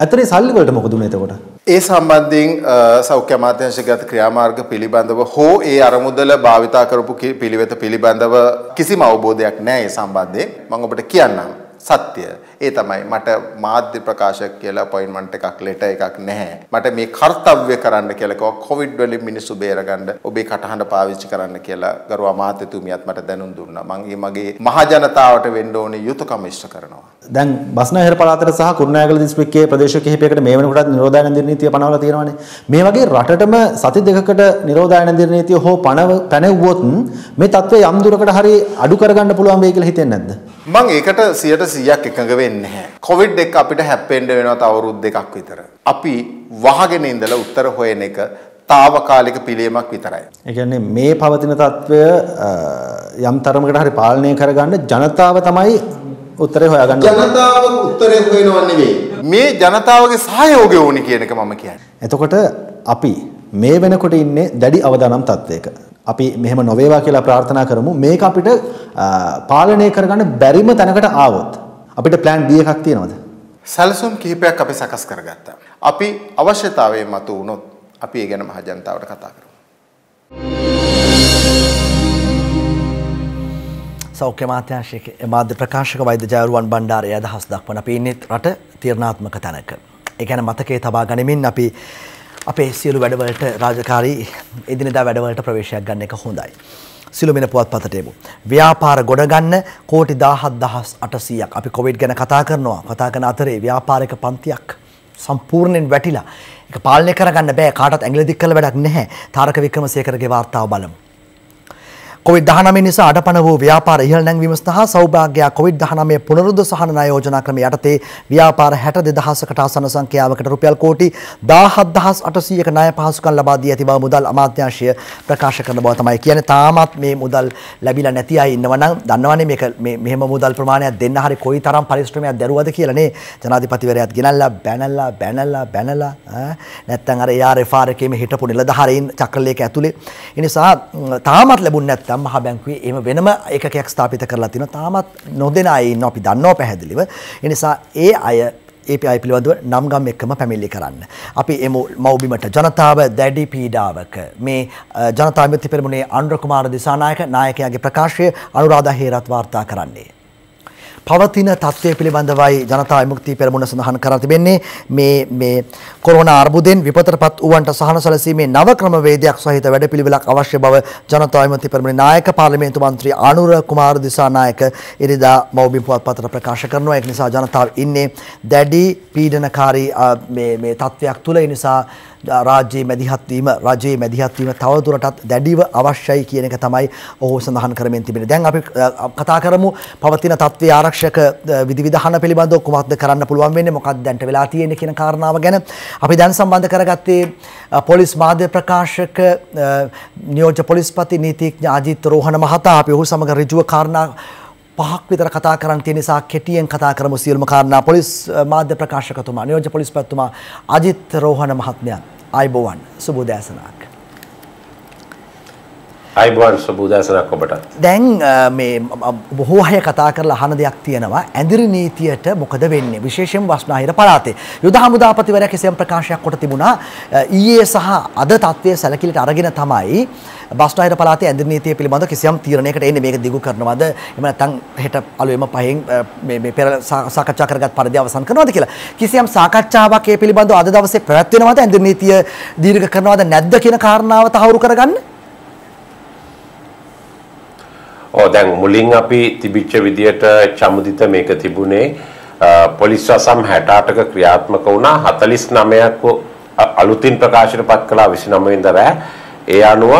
ඇතරේ සල්ලි වලට මොකද උනේ එතකොට? ඒ සම්බන්ධයෙන් අ, සෞඛ්‍ය අමාත්‍යාංශගත ක්‍රියාමාර්ග පිළිබඳව හෝ ඒ අරමුදල භාවිතා කරපු කි- පිළිවෙත පිළිබඳව කිසිම අවබෝධයක් නැහැ ඒ සම්බන්ධයෙන් මම ඔබට කියන්නම් සත්‍ය ඒ තමයි මට මාධ්‍ය ප්‍රකාශක කියලා අපොයින්ට්මන්ට් එකක් ලෙටර් එකක් නැහැ මට මේ කාර්යය කරන්න කියලා කිව්වා කොවිඩ් වලින් මිනිස්සු බේරගන්න ඔබේ කටහඬ පාවිච්චි කරන්න කියලා ගරු අමාත්‍යතුමියත් මට දැනුම් දුන්නා මම මගේ මහ ජනතාවට වෙන්න ඕනේ යුතුයකම ඉෂ්ට කරනවා දැන් බස්නාහිර පළාතට සහ කුරුණෑගල දිස්ත්‍රික්කයේ ප්‍රදේශ කිහිපයකට මේ වෙනකොටත් නිරෝධායන නිර්ණීතිය පනවලා තියෙනවානේ. මේ වගේ රටටම සති දෙකකට නිරෝධායන නිර්ණීතිය හෝ පනව පැනෙව්වොත් මේ තත්ත්වය යම් දුරකට හරි අඩු කරගන්න පුළුවන් වෙයි කියලා හිතෙන්නේ නැද්ද? මං ඒකට 100%ක් එකඟ වෙන්නේ නැහැ. කොවිඩ් එක අපිට හැප්පෙන්න වෙනවා තව අවුරුදු දෙකක් විතර. අපි වහගෙන ඉඳලා උත්තර හොයන එක తాවකාලික පිළියමක් විතරයි. ඒ කියන්නේ මේ පවතින අ, යම් තරමකට හරි පාලනය කරගන්න ජනතාව තමයි උත්තරේ හොයාගන්න ඕනේ. ජනතාව උත්තරේ හොයනව නෙවෙයි. මේ ජනතාවගේ සහයෝගය ඕනි කියන එක මම කියන්නේ. එතකොට අපි මේ වෙනකොට ඉන්නේ දැඩි අවදානම් තත්වයක. අපි මෙහෙම නොවේවා කියලා ප්‍රාර්ථනා කරමු. මේක අපිට පාලනය කරගන්න බැරිම තැනකට ආවොත් අපිට plan B එකක් තියෙනවද? සැලසුම් කිහිපයක් අපි සකස් කරගත්තා. අපි අවශ්‍යතාවයේ මතු වුණොත් අපි ඒ ගැන මහ ජනතාවට කතා කරමු. සෞඛ්‍ය මාත්‍යංශයේ මාධ්‍ය ප්‍රකාශක වෛද්‍ය ජයරුවන් බණ්ඩාරය අදහස් දක්වන අපි ඉන්නේ රට තීරණාත්මක තැනක. ඒ ගැන මතකයේ තබා ගනිමින් අපි අපේ සියලු වැඩවලට රාජකාරී එදිනෙදා වැඩවලට ප්‍රවේශයක් ගන්න එක හොඳයි. සිළුමින පුවත්පතට එමු. ව්‍යාපාර ගොඩගන්න කෝටි 17800ක් අපි කොවිඩ් ගැන කතා කරනවා. කතා කරන අතරේ ව්‍යාපාරික පන්තියක් සම්පූර්ණයෙන් වැටිලා. ඒක පාලනය කරගන්න බෑ. කාටවත් ඇඟිලි දික් කළ වැඩක් නැහැ. තාරක වික්‍රමසේකරගේ වාර්තාව බලමු. කොවිD-19 නිසා අඩපණ වූ ව්‍යාපාර ඉහළ නැංවීම සඳහා සෞභාග්‍ය කොවිD-19 පුනරුද්ධ සහන ණය යෝජනා ක්‍රම යටතේ ව්‍යාපාර 62000කට ආසන්න සංඛ්‍යාවකට රුපියල් කෝටි 17800ක ණය පහසුකම් ලබා දී ඇති බව මුදල් අමාත්‍යාංශය ප්‍රකාශ කරන බව තමයි කියන්නේ. තාමත් මේ මුදල් ලැබිලා නැති අය ඉන්නවා නම් දන්නවනේ මේක මේ මෙහෙම මුදල් ප්‍රමාණයක් දෙන්න හරි කොයි තරම් පරිශ්‍රමයක් දරුවද කියලා නේ. ජනාධිපතිවරයාත් ගෙනල්ලා බැනලා බැනලා බැනලා ඈ නැත්තම් අර ARFR එකේම හිටපු නිලධාරීන් චක්‍රලේඛ ඇතුලේ. ඒ නිසා ම්, තාමත් ලැබුණ නැත්තම් මහ බැංකුවේ එහෙම වෙනම ඒකකයක් ස්ථාපිත කරලා තිනවා. තාමත් නොදෙන අය ඉන්නවා අපි දන්නවා පැහැදිලිව. ඒ නිසා ඒ අය API පිළිබඳව නම් ගම් එක්කම පැමිණිලි කරන්න. අපි එමු මව්බිමට ජනතාව දැඩි පීඩාවක මේ අ, ජනතා විමුක්ති පෙරමුණේ අනුර කුමාර දිසානායක නායකයාගේ ප්‍රකාශය අනුරාධා හේරත් වාර්තා කරන්නේ. පවතින තත්ත්වය පිළිබඳවයි ජනතා විමුක්ති පෙරමුණ සඳහන් කර තිබෙන්නේ. මේ මේ කොරෝනා අර්බුදයෙන් විපතටපත් වූවන්ට සහන සැලසීමේ නව ක්‍රමවේදයක් සහිත වැඩපිළිවෙලක් අවශ්‍ය බව ජනතා විමුක්ති පෙරමුණේ නායක පාර්ලිමේන්තු මන්ත්‍රී අනුර කුමාර දිසානායක ඉරිදා මව්බිම් පුවත්පතට ප්‍රකාශ කරනවා. ඒක නිසා ජනතාව ඉන්නේ දැඩි පීඩනකාරී අ, මේ මේ තත්ත්වයක් තුල ඒ නිසා රාජ්‍යයේ මැදිහත් වීම රජයේ මැදිහත් වීම තවදුරටත් දැඩිව අවශ්‍යයි කියන එක තමයි ඔහු සඳහන් කරමින් තිබෙන්නේ. දැන් අපි අ, කතා කරමු පවතින තත්ත්වයේ ආරක්ෂක අ, විධිවිධාන පිළිබඳව කුමක්ද කරන්න පුළුවන් වෙන්නේ මොකක්ද දැන්ට වෙලා තියෙන්නේ කියන කාරණාව ගැන. අපි දැන් සම්බන්ධ කරගත්තේ අ, පොලිස් මාධ්‍ය ප්‍රකාශක අ, නියෝජ්‍ය පොලිස්පති නීතිඥ අජිත් රෝහණ මහතා අපි ඔහු සමග ඍජුව කාරණා පහක් විතර කතා කරන්න තියෙන නිසා කෙටියෙන් කතා කරමු සියලුම කාරණා. පොලිස් අ, මාධ්‍ය ප්‍රකාශකතුමා නියෝජ්‍ය පොලිස්පතිතුමා අජිත් රෝහණ මහත්මයා. අයිබෝවන් සුබෝදෑසනක්. අයිබෝන් සුබූදෑසනක් ඔබටත්. දැන් අ, මේ අ, බොහෝ අය කතා කරලා අහන දෙයක් තියෙනවා. ඇඳිරි නීතියට මොකද වෙන්නේ? විශේෂයෙන් වස්නාහිර පළාතේ. යුද හමුදාපතිවරයා කෙසේම ප්‍රකාශයක් කොට තිබුණා. අ, ඊයේ සහ අද තත්ත්වයේ සැලකිලිට අරගෙන තමයි බස්නාහිර පළාතේ ඇඳිරි නීතිය පිළිබඳව කිසියම් තීරණයකට එන්නේ. මේක දිගු කරනවද? එහෙම නැත්නම් හෙට අලුයම පහෙන් අ, මේ මේ පෙර සා- සාකච්ඡා කරගත් පරිදි අවසන් කරනවද කියලා. කිසියම් සාකච්ඡාවක් ඒ පිළිබඳව අද දවසේ පැවැත්වෙනවද? ඇඳිරි නීතිය දීර්ඝ කරනවද නැද්ද කියන කාරණාව තහවුරු කරගන්න? ඕ දැන් මුලින් අපි තිබිච්ච විදියට චමුදිත මේක තිබුණේ අ, පොලිස් වසම් 68ක ක්‍රියාත්මක වුණා 49ක් අ- අලුතින් ප්‍රකාශයට පත් කළා 29 වෙනිදා රෑ ඒ අනුව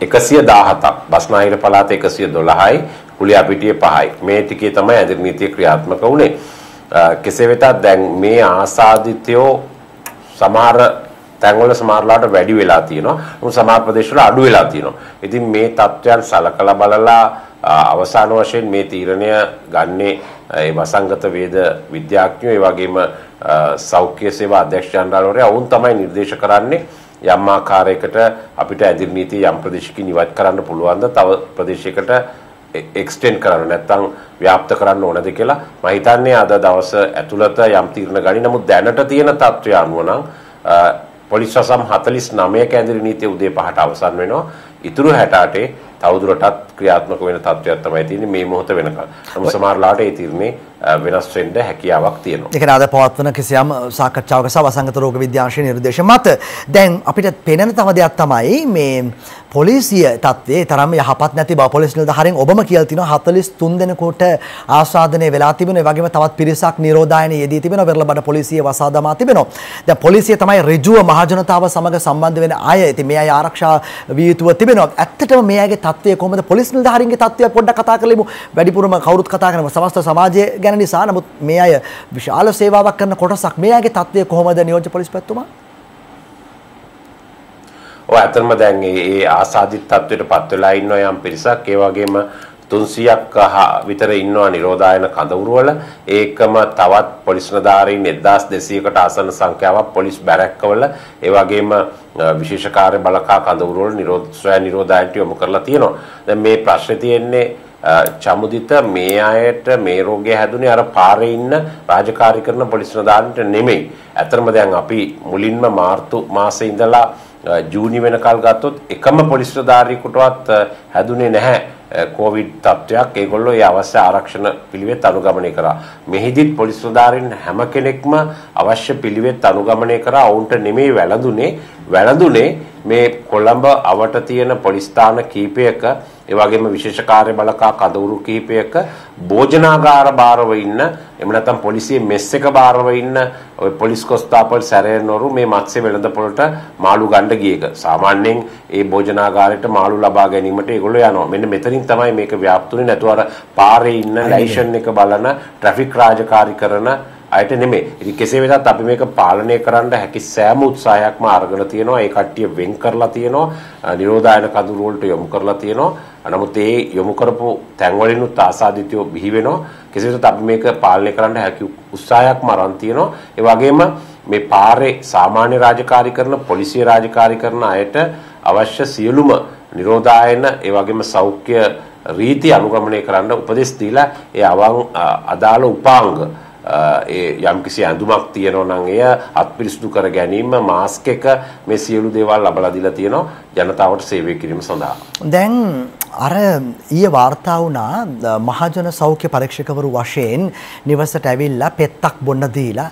117ක් බස්නාහිර පළාත 112යි කුලියාපිටියේ පහයි. මේ ටිකේ තමයි ඇඳිරි නීතිය ක්‍රියාත්මක වුණේ. අ, කෙසේ වෙතත් දැන් මේ ආසාදිතයෝ සමහර තැන්වල සමහරලාට වැඩි වෙලා තියෙනවා. නමුත් සමහර ප්‍රදේශවල අඩු වෙලා තියෙනවා. ඉතින් මේ තත්ත්වයන් සලකලා බලලා අ, අවසාන වශයෙන් මේ තීරණය ගන්නේ ඒ වසංගත වේද විද්‍යාඥයෝ ඒ වගේම අ, සෞඛ්‍ය සේවා අධ්‍යක්ෂ ජනරාල්වරයා වුන් තමයි නිර්දේශ කරන්නේ යම් ආකාරයකට අපිට ඇදිරි නීතිය යම් ප්‍රදේශකින් ඉවත් කරන්න පුළුවන්ද තව ප්‍රදේශයකට එක්ස්ටෙන්ඩ් කරන්න නැත්නම් ව්‍යාප්ත කරන්න ඕනද කියලා මම හිතන්නේ අද දවස ඇතුළත යම් තීරණ ගනි නමුත් දැනට තියෙන තත්ත්වය අනුව නම් අ, පොලිස් වසම් 49 ඇදිරි නීතිය උදේ 5ට අවසන් වෙනවා. ඉතුරු 68 තවදුරටත් ක්‍රියාත්මක වෙන තත්ත්වයක් තමයි තියෙන්නේ මේ මොහොත වෙනකල්. නමුත් සමහරලාට ඒ තීරණේ වෙනස් වෙන්න හැකියාවක් තියෙනවා. ඒක නාද පවත්වන කිසියම් සාකච්ඡාවක සහ වසංගත රෝග විද්‍යාංශයේ නිර්දේශ මත දැන් අපිට පෙනෙන තව දෙයක් තමයි මේ පොලිසිය තත්ත්වයේ තරම් යහපත් නැති බව පොලිස් නිලධාරීන් ඔබම කියලා තිනවා 43 දෙනෙකුට ආස්වාදනය වෙලා තිබෙනවා. ඒ වගේම තවත් පිරිසක් නිරෝධායනයේ යෙදී තිබෙනවා. වෙරළබඩ පොලිසිය වසා දමා තිබෙනවා. දැන් පොලිසිය තමයි ඍජුව මහජනතාව සමග සම්බන්ධ වෙන අය. ඉතින් මේ අය ආරක්ෂා විය යුතුව තිබෙනවා. ඇත්තටම මේ අයගේ තත්ත්වය කොහොමද? පොලිස් නිලධාරීන්ගේ තත්ත්වය පොඩ්ඩක් කතා කරලෙමු. වැඩිපුරම කවුරුත් කතා කරනවා. සමස්ත සමාජය ගැන නිසා. නමුත් මේ අය විශාල සේවාවක් කරන කොටසක්. මේ අයගේ තත්ත්වය කොහොමද නියෝජ්‍ය පොලිස් පැතුමා? ඔය ඇත්තම දැන් ඒ ඒ ආසාදිත තත්වයට පත් වෙලා ඉන්න යම් පිරිසක් ඒ වගේම 300ක් විතර ඉන්නවා නිරෝධායන කඳවුරු වල ඒකම තවත් පොලිස් නිලධාරීන් 1200කට ආසන්න සංඛ්‍යාවක් පොලිස් බැරැක්කවල ඒ වගේම අ, විශේෂ කාර්ය බලකා කඳවුරු වල නිරෝධ ස්වයං නිරෝධායනට යොමු කරලා තියෙනවා. දැන් මේ ප්‍රශ්නේ තියෙන්නේ අ, චමුදිත මේ අයට මේ රෝගය හැදුනේ අර පාරේ ඉන්න රාජකාරී කරන පොලිස් නිලධාරීන්ට නෙමෙයි. ඇත්තටම දැන් අපි මුලින්ම මාර්තු මාසේ ඉඳලා අ, ජූනි වෙනකල් ගත්තොත් එකම පොලිස් නිලධාරියෙකුටවත් අ, හැදුනේ නැහැ කෝවිඩ් තත්ත්වයක් ඒගොල්ලෝ ඒ අවශ්‍ය ආරක්ෂණ පිළිවෙත් අනුගමනය කරා. මෙහිදීත් පොලිස් නිලධාරීන් හැම කෙනෙක්ම අවශ්‍ය පිළිවෙත් අනුගමනය කරා. ඔවුන්ට නෙමෙයි වැළඳුනේ. වැළඳුනේ මේ කොළඹ අවට තියෙන පොලිස් ස්ථාන කීපයක ඒ වගේම විශේෂ කාර්ය බලකා කඳවුරු කීපයක භෝජනාගාර බාරව ඉන්න එහෙම නැත්නම් පොලිසියේ මෙස් එක බාරව ඉන්න ඔය පොලිස් කොස්තාපල් සැරයනවරු මේ මත්ස්‍ය වෙළඳපොළට මාළු ගන්න ගිය එක. සාමාන්‍යයෙන් ඒ භෝජනාගාරයට මාළු ලබා ගැනීමට ඒගොල්ලෝ යනවා. මෙන්න මෙතනින් තමයි මේක ව්‍යාප්තුනේ නැතුව අර පාරේ ඉන්න ලයිසන් එක බලන ට්‍රැෆික් රාජකාරී කරන අයට නෙමෙයි. ඉතින් කෙසේ වෙතත් අපි මේක පාලනය කරන්න හැකි සෑම උත්සාහයක්ම අරගෙන තියෙනවා. ඒ කට්ටිය වෙන් කරලා තියෙනවා. නිරෝධායන කඳුරු වලට යොමු කරලා තියෙනවා. නමුත් ඒ යොමු කරපු තැන්වලිනුත් ආසාදිතයෝ බිහි වෙනවා. කෙසේ වෙතත් අපි මේක පාලනය කරන්න හැකි උත්සාහයක්ම අරන් තියෙනවා. ඒ වගේම මේ පාරේ සාමාන්‍ය රාජකාරී කරන පොලිසිය රාජකාරී කරන අයට අවශ්‍ය සියලුම නිරෝධායන ඒ වගේම සෞඛ්‍ය රීති අනුගමනය කරන්න උපදෙස් දීලා ඒ අවන් අදාළ උපාංග ඒ යම්කිසි ඇඳුමක් තියෙනවා නම් එය අත්පිරිසුදු කර ගැනීම මාස්ක් එක මේ සියලු දේවල් ලබලා දීලා තියෙනවා ජනතාවට සේවය කිරීම සඳහා. දැන් අර ඊය වාර්තා වුණා මහජන සෞඛ්‍ය පරීක්ෂකවරු වශයෙන් නිවසට ඇවිල්ලා පෙත්තක් බොන්න දීලා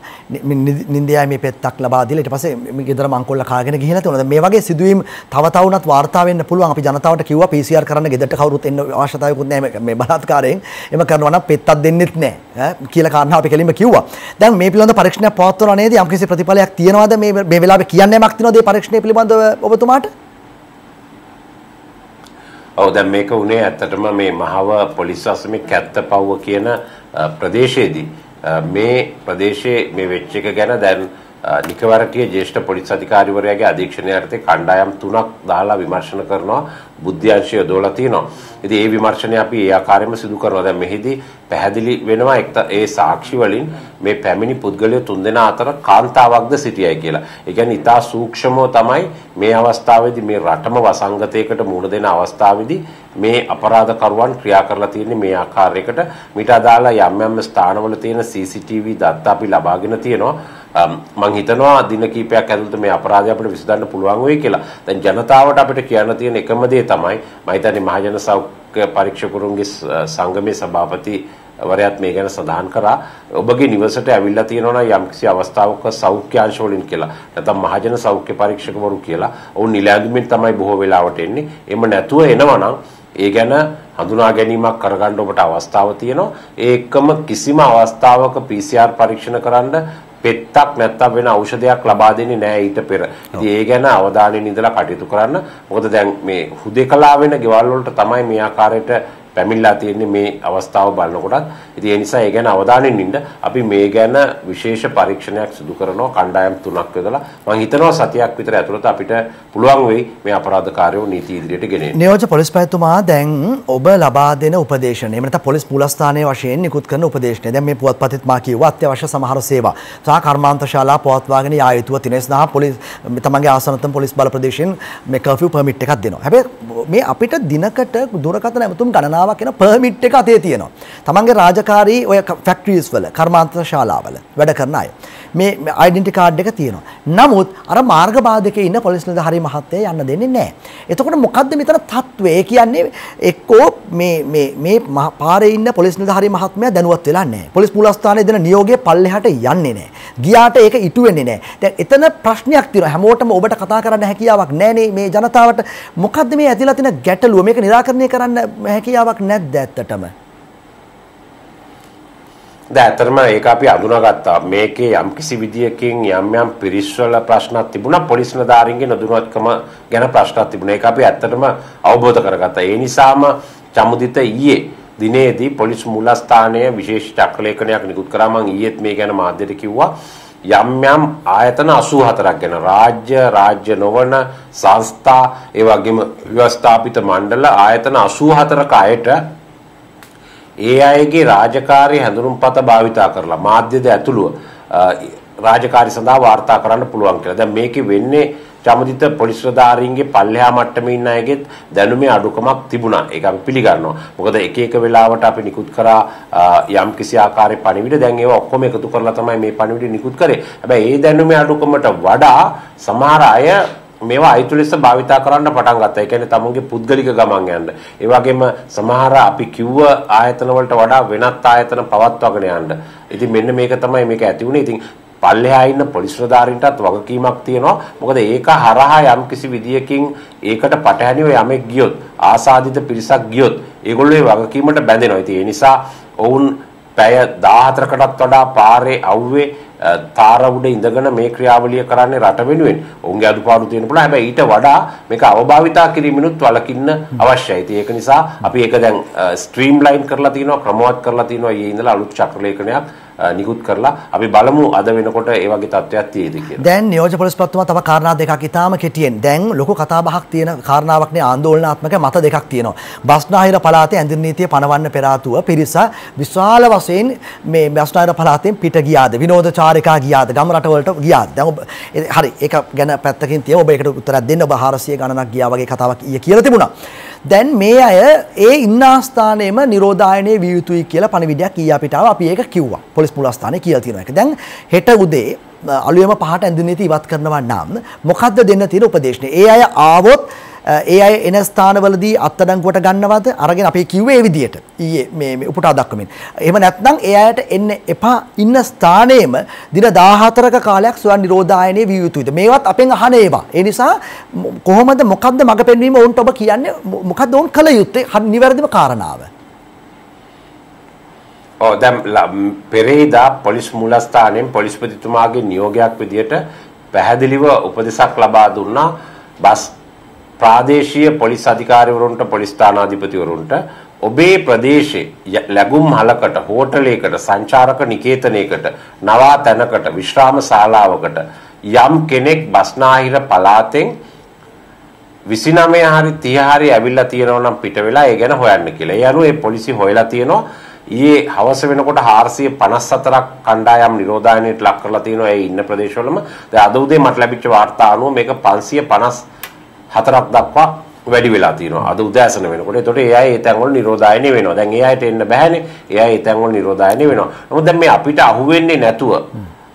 නින්දයයි මේ පෙත්තක් ලබා දීලා ඊට පස්සේ මේ ගෙදර මංකොල්ල කාගෙන ගිහිලා තියෙනවා. මේ වගේ සිදුවීම් තව තවුනත් වාර්තා වෙන්න පුළුවන්. අපි ජනතාවට කිව්වා PCR කරන්න ගෙදරට කවුරුත් එන්න අවශ්‍යතාවයකුත් නැහැ මේ බලාත්කාරයෙන්. එම කරනවා නම් පෙත්තක් දෙන්නෙත් නැහැ ඈ කියලා කාරණා අපි කෙලින්ම කිව්වා. දැන් මේ පිළිබඳ පරීක්ෂණයක් පවත්වනවා නේද? යම්කිසි ප්‍රතිඵලයක් තියනවාද මේ මේ වෙලාවේ කියන්න යමක් තියනවද මේ පරීක්ෂණය පිළිබඳව ඔබතුමාට? ඔව් දැන් මේක උනේ ඇත්තටම මේ මහව පොලිස් අසමේ කැත්තපව්ව කියන ප්‍රදේශයේදී. මේ ප්‍රදේශයේ මේ වෙච්ච එක ගැන දැන් නිකවරටිය ජ්‍යෙෂ්ඨ පොලිස් අධිකාරිවරයාගේ අධීක්ෂණය යටතේ කණ්ඩායම් තුනක් දාලා විමර්ශන කරනවා. බුද්ධ්‍යංශය යොදවලා තියෙනවා. ඉතින් ඒ විමර්ශනය අපි ඒ ආකාරයෙන්ම සිදු කරනවා. දැන් මෙහිදී පැහැදිලි වෙනවා ඒ සාක්ෂි වලින් මේ පැමිණි පුද්ගලයෝ තුන්දෙනා අතර කාන්තාවක්ද සිටියයි කියලා. ඒ කියන්නේ ඉතා සූක්ෂමව තමයි මේ අවස්ථාවේදී මේ රටම වසංගතයකට මුහුණ දෙන අවස්ථාවේදී මේ අපරාධකරුවන් ක්‍රියා කරලා තියෙන්නේ මේ ආකාරයකට. මීට අදාළ යම් යම් ස්ථානවල තියෙන CCTV දත්ත අපි ලබාගෙන තියෙනවා. මං හිතනවා දින කීපයක් ඇතුළත මේ අපරාධය අපිට විසඳන්න පුළුවන් වෙයි කියලා. දැන් ජනතාවට අපිට කියන්න තියෙන එකම දේ තමයි මම හිතන්නේ මහජන සෞඛ්‍ය පරීක්ෂකවරුන්ගේ සංගමේ සභාපති වරයත් මේ ගැන සඳහන් කරා. ඔබගේ නිවසට ඇවිල්ලා තියෙනවා නම් යම්කිසි අවස්ථාවක සෞඛ්‍ය අංශ වලින් කියලා. නැත්නම් මහජන සෞඛ්‍ය පරීක්ෂකවරු කියලා. ඔවුන් නිලැඳුමින් තමයි බොහෝ වෙලාවට එන්නේ. එම නැතුව එනවා නම් ඒ ගැන හඳුනා ගැනීමක් කරගන්න ඔබට අවස්ථාව තියෙනවා. ඒ එක්කම කිසිම අවස්ථාවක PCR පරීක්ෂණ කරන්න පෙත්තක් නැත්තම් වෙන ඖෂධයක් ලබා දෙන්නේ නැහැ ඊට පෙර. ඉතින් ඒ ගැන අවධානයෙන් ඉඳලා කටයුතු කරන්න. මොකද දැන් මේ හුදේකලා වෙන ගෙවල් වලට තමයි මේ ආකාරයට පැමිණලා තියෙන්නේ මේ අවස්ථාව බලනකොටත්. ඉතින් ඒ නිසා ඒ ගැන අවධානයෙන් ඉන්න අපි මේ ගැන විශේෂ පරීක්ෂණයක් සිදු කරනවා කණ්ඩායම් තුනක් යොදලා. මම හිතනවා සතියක් විතර ඇතුළත අපිට පුළුවන් වෙයි මේ අපරාධකාරයෝ නීති ඉදිරියට ගෙනෙන්න. නියෝජ්‍ය පොලිස් පැතුමා දැන් ඔබ ලබා දෙන උපදේශන එමට පොලිස් පුලස්ථානය වශයෙන් නිකුත් කරන උපදේශනය දැන් මේ පුවත්පතත් මා කිව්වා අත්‍යවශ්‍ය සමහර සේවා සහ කර්මාන්ත ශාලා පවත්වාගෙන යා යුතුව තිනෙස් දහ පොලිස් තමන්ගේ ආසනතම පොලිස් බල ප්‍රදේශයෙන් මේ කර්ෆියු පර්මිට් එකක් දෙනවා. හැබැයි මේ අපිට දිනකට දුරකථන ඇමතුම් ගණනාවක් එන පර්මිට් එක අතේ තියෙනවා. තමන්ගේ රාජකාරී ඔය ෆැක්ටරිස් වල කර්මාන්ත ශාලාවල වැඩ කරන අය. මේ අයිඩෙන්ටි කාඩ් එක තියෙනවා. නමුත් අර මාර්ග බාධකයේ ඉන්න පොලිස් නිලධාරී මහත්තයා යන්න දෙන්නේ නැහැ. එතකොට මොකද්ද මෙතන තත්ත්වය? ඒ කියන්නේ එක්කෝ මේ මේ මේ මහ- පාරේ ඉන්න පොලිස් නිලධාරී මහත්මයා දැනුවත් වෙලා නැහැ. පොලිස් මූලස්ථානයේ දෙන නියෝගය පල්ලෙහාට යන්නේ නැහැ. ගියාට ඒක ඉටු වෙන්නේ නැහැ. දැන් එතන ප්‍රශ්නයක් තියෙනවා. හැමෝටම ඔබට කතා කරන්න හැකියාවක් නැහැ මේ ජනතාවට. මොකද්ද මේ ඇතිලා තියෙන ගැටලුව? මේක निराකරණය කරන්න හැකියාවක් නැද්ද ඇත්තටම? දැන් ඇත්තටම ඒක අපි අඳුනාගත්තා. මේකේ යම්කිසි විදියකින් යම් යම් පිරිස්වල ප්‍රශ්නක් තිබුණා. පොලිස් නිලධාරීන්ගේ නොදැනුවත්කම ගැන ප්‍රශ්නක් තිබුණා. ඒක අපි ඇත්තටම අවබෝධ කරගත්තා. ඒ නිසාම චමුදිත ඊයේ දිනේදී පොලිස් මූලස්ථානයේ විශේෂ චක්‍රලේඛනයක් නිකුත් කරා. මම ඊයේත් මේ ගැන මාධ්‍යයට කිව්වා. යම් යම් ආයතන 84ක් ගැන රාජ්‍ය රාජ්‍ය නොවන සංස්ථා ඒ වගේම ව්‍යවස්ථාපිත මණ්ඩල ආයතන 84ක අයට ඒ අයගේ රාජකාරී හැඳුනුම්පත භාවිතා කරලා මාධ්‍යද ඇතුළුව අ, රාජකාරී සඳහා වාර්තා කරන්න පුළුවන් කියලා. දැන් මේකේ වෙන්නේ චමදිත පොලිස් නිලධාරීන්ගේ පල්ලෙහා මට්ටමේ ඉන්න අයගෙත් දැනුමේ අඩුකමක් තිබුණා. ඒක අපි පිළිගන්නවා. මොකද එක එක වෙලාවට අපි නිකුත් කරා අ, යම් කිසි ආකාරයේ පණිවිඩ දැන් ඒවා ඔක්කොම එකතු කරලා තමයි මේ පණිවිඩ නිකුත් කරේ. හැබැයි ඒ දැනුමේ අඩුකමට වඩා සමහර අය මේවා අයිතු ලෙස භාවිතා කරන්න පටන් ගත්තා. ඒ කියන්නේ තමුන්ගේ පුද්ගලික ගමන් යන්න. ඒ වගේම සමහර අපි කිව්ව ආයතන වලට වඩා වෙනත් ආයතන පවත්වාගෙන යන්න. ඉතින් මෙන්න මේක තමයි මේක ඇති වුනේ. ඉතින් පල්ලෙහා ඉන්න පොලිස් නිලධාරීන්ටත් වගකීමක් තියෙනවා. මොකද ඒක හරහා යම්කිසි විදියකින් ඒකට පටහැනිව යමෙක් ගියොත් ආසාදිත පිරිසක් ගියොත් ඒගොල්ලෝ ඒ වගකීමට බැඳෙනවා. ඉතින් ඒ නිසා ඔවුන් පැය 14කටත් වඩා පාරේ අවුවේ අ, තාර උඩ ඉඳගෙන මේ ක්‍රියාවලිය කරන්නේ රට වෙනුවෙන්. ඔවුන්ගේ අඩුපාඩු තියෙන පුළුවන්. හැබැයි ඊට වඩා මේක අවභාවිතා කිරීමිනුත් වළකින්න අවශ්‍යයි. ඉතින් ඒක නිසා අපි ඒක දැන් ස්ට්‍රීම්ලයින් කරලා තිනවා, ක්‍රමවත් කරලා තිනවා. ඊයේ ඉඳලා අලුත් චක්‍රලේඛනයක් අ, නිකුත් කරලා අපි බලමු අද වෙනකොට ඒ වගේ තත්ත්වයක් තියෙයිද කියලා. දැන් නියෝජ්‍ය පොලිස් පත්තුමා තව කාරණා දෙකක් ඉතාම කෙටියෙන් දැන් ලොකු කතාබහක් තියෙන කාරණාවක් නේ ආందోලනාත්මක මත දෙකක් තියෙනවා බස්නාහිර පළාතේ ඇඳින් නීතිය පනවන්න පෙර ආතුව පිරිස විශාල වශයෙන් මේ බස්නාහිර පළාතෙන් පිට ගියාද විනෝද චාරිකා ගියාද? ගම රටවලට ගියාද? දැන් ඔබ ඒ- හරි ඒක ගැන පැත්තකින් තියව ඔබ ඒකට උත්තරයක් දෙන්න. ඔබ 400 ගණනක් ගියා වගේ කතාවක් ඊයේ කියලා තිබුණා. දැන් මේ අය ඒ ඉන්න ආස්ථානයේම නිරෝධායනයේ විය යුතුයි කියලා පණිවිඩයක් ඊය අපිට ආවා. අපි ඒක කිව්වා. පොලිස් මුලස්ථානයේ කියලා තියෙනවා ඒක. දැන් හෙට උදේ අලුයම පහට ඇඳුම් නීති ඉවත් කරනවා නම් මොකද්ද දෙන්න තියෙන උපදේශනය? ඒ අය ආවොත් අ, ඒ අය එන ස්ථානවලදී අත්අඩංගුවට ගන්නවද? අරගෙන අපි කිව්වේ ඒ විදියට. ඊයේ මේ මේ උපුටා දක්වමින්. එහෙම නැත්නම් ඒ අයට එන්න එපා ඉන්න ස්ථානයේම දින 14ක කාලයක් ස්වයං නිරෝධායනයේ විය යුතුයිද? මේවත් අපෙන් අහන ඒවා. ඒ නිසා මො- කොහොමද මොකද්ද මඟ පෙන්වීම ඔවුන්ට ඔබ කියන්නේ මො- මොකද්ද ඔවුන් කළ යුත්තේ? හරි නිවැරදිම කාරණාව. ඔව් දැන් ල- පෙරේදා පොලිස් මූලස්ථානයෙන් පොලිස්පතිතුමාගේ නියෝගයක් විදියට පැහැදිලිව උපදෙසක් ලබා දුන්නා බස් ප්‍රාදේශීය පොලිස් අධිකාරිවරුන්ට පොලිස් ස්ථානාධිපතිවරුන්ට ඔබේ ප්‍රදේශයේ ය- ලැබුම් හලකට හෝටලයකට සංචාරක නිකේතනයකට නවාතැනකට විශ්‍රාම ශාලාවකට යම් කෙනෙක් බස්නාහිර පළාතෙන් 29 හරි 30 හරි ඇවිල්ලා තියෙනවා නම් පිට වෙලා ඒ ගැන හොයන්න කියලා. ඒ අනුව ඒ පොලිසිය හොයලා තියෙනවා. ඊයේ හවස වෙනකොට 454ක් කණ්ඩායම් නිරෝධායනයට ලක් කරලා තියෙනවා ඒ ඉන්න ප්‍රදේශවලම. දැන් අද උදේ මට ලැබිච්ච වාර්තා අනුව මේක 554ක් දක්වා වැඩි වෙලා තියෙනවා. අද උදෑසන වෙනකොට. ඒතකොට ඒ අය ඒ තැන්වල නිරෝධායනය වෙනවා. දැන් ඒ අයට එන්න බෑනේ. ඒ අය ඒ තැන්වල නිරෝධායනය වෙනවා. නමුත් දැන් මේ අපිට අහුවෙන්නේ නැතුව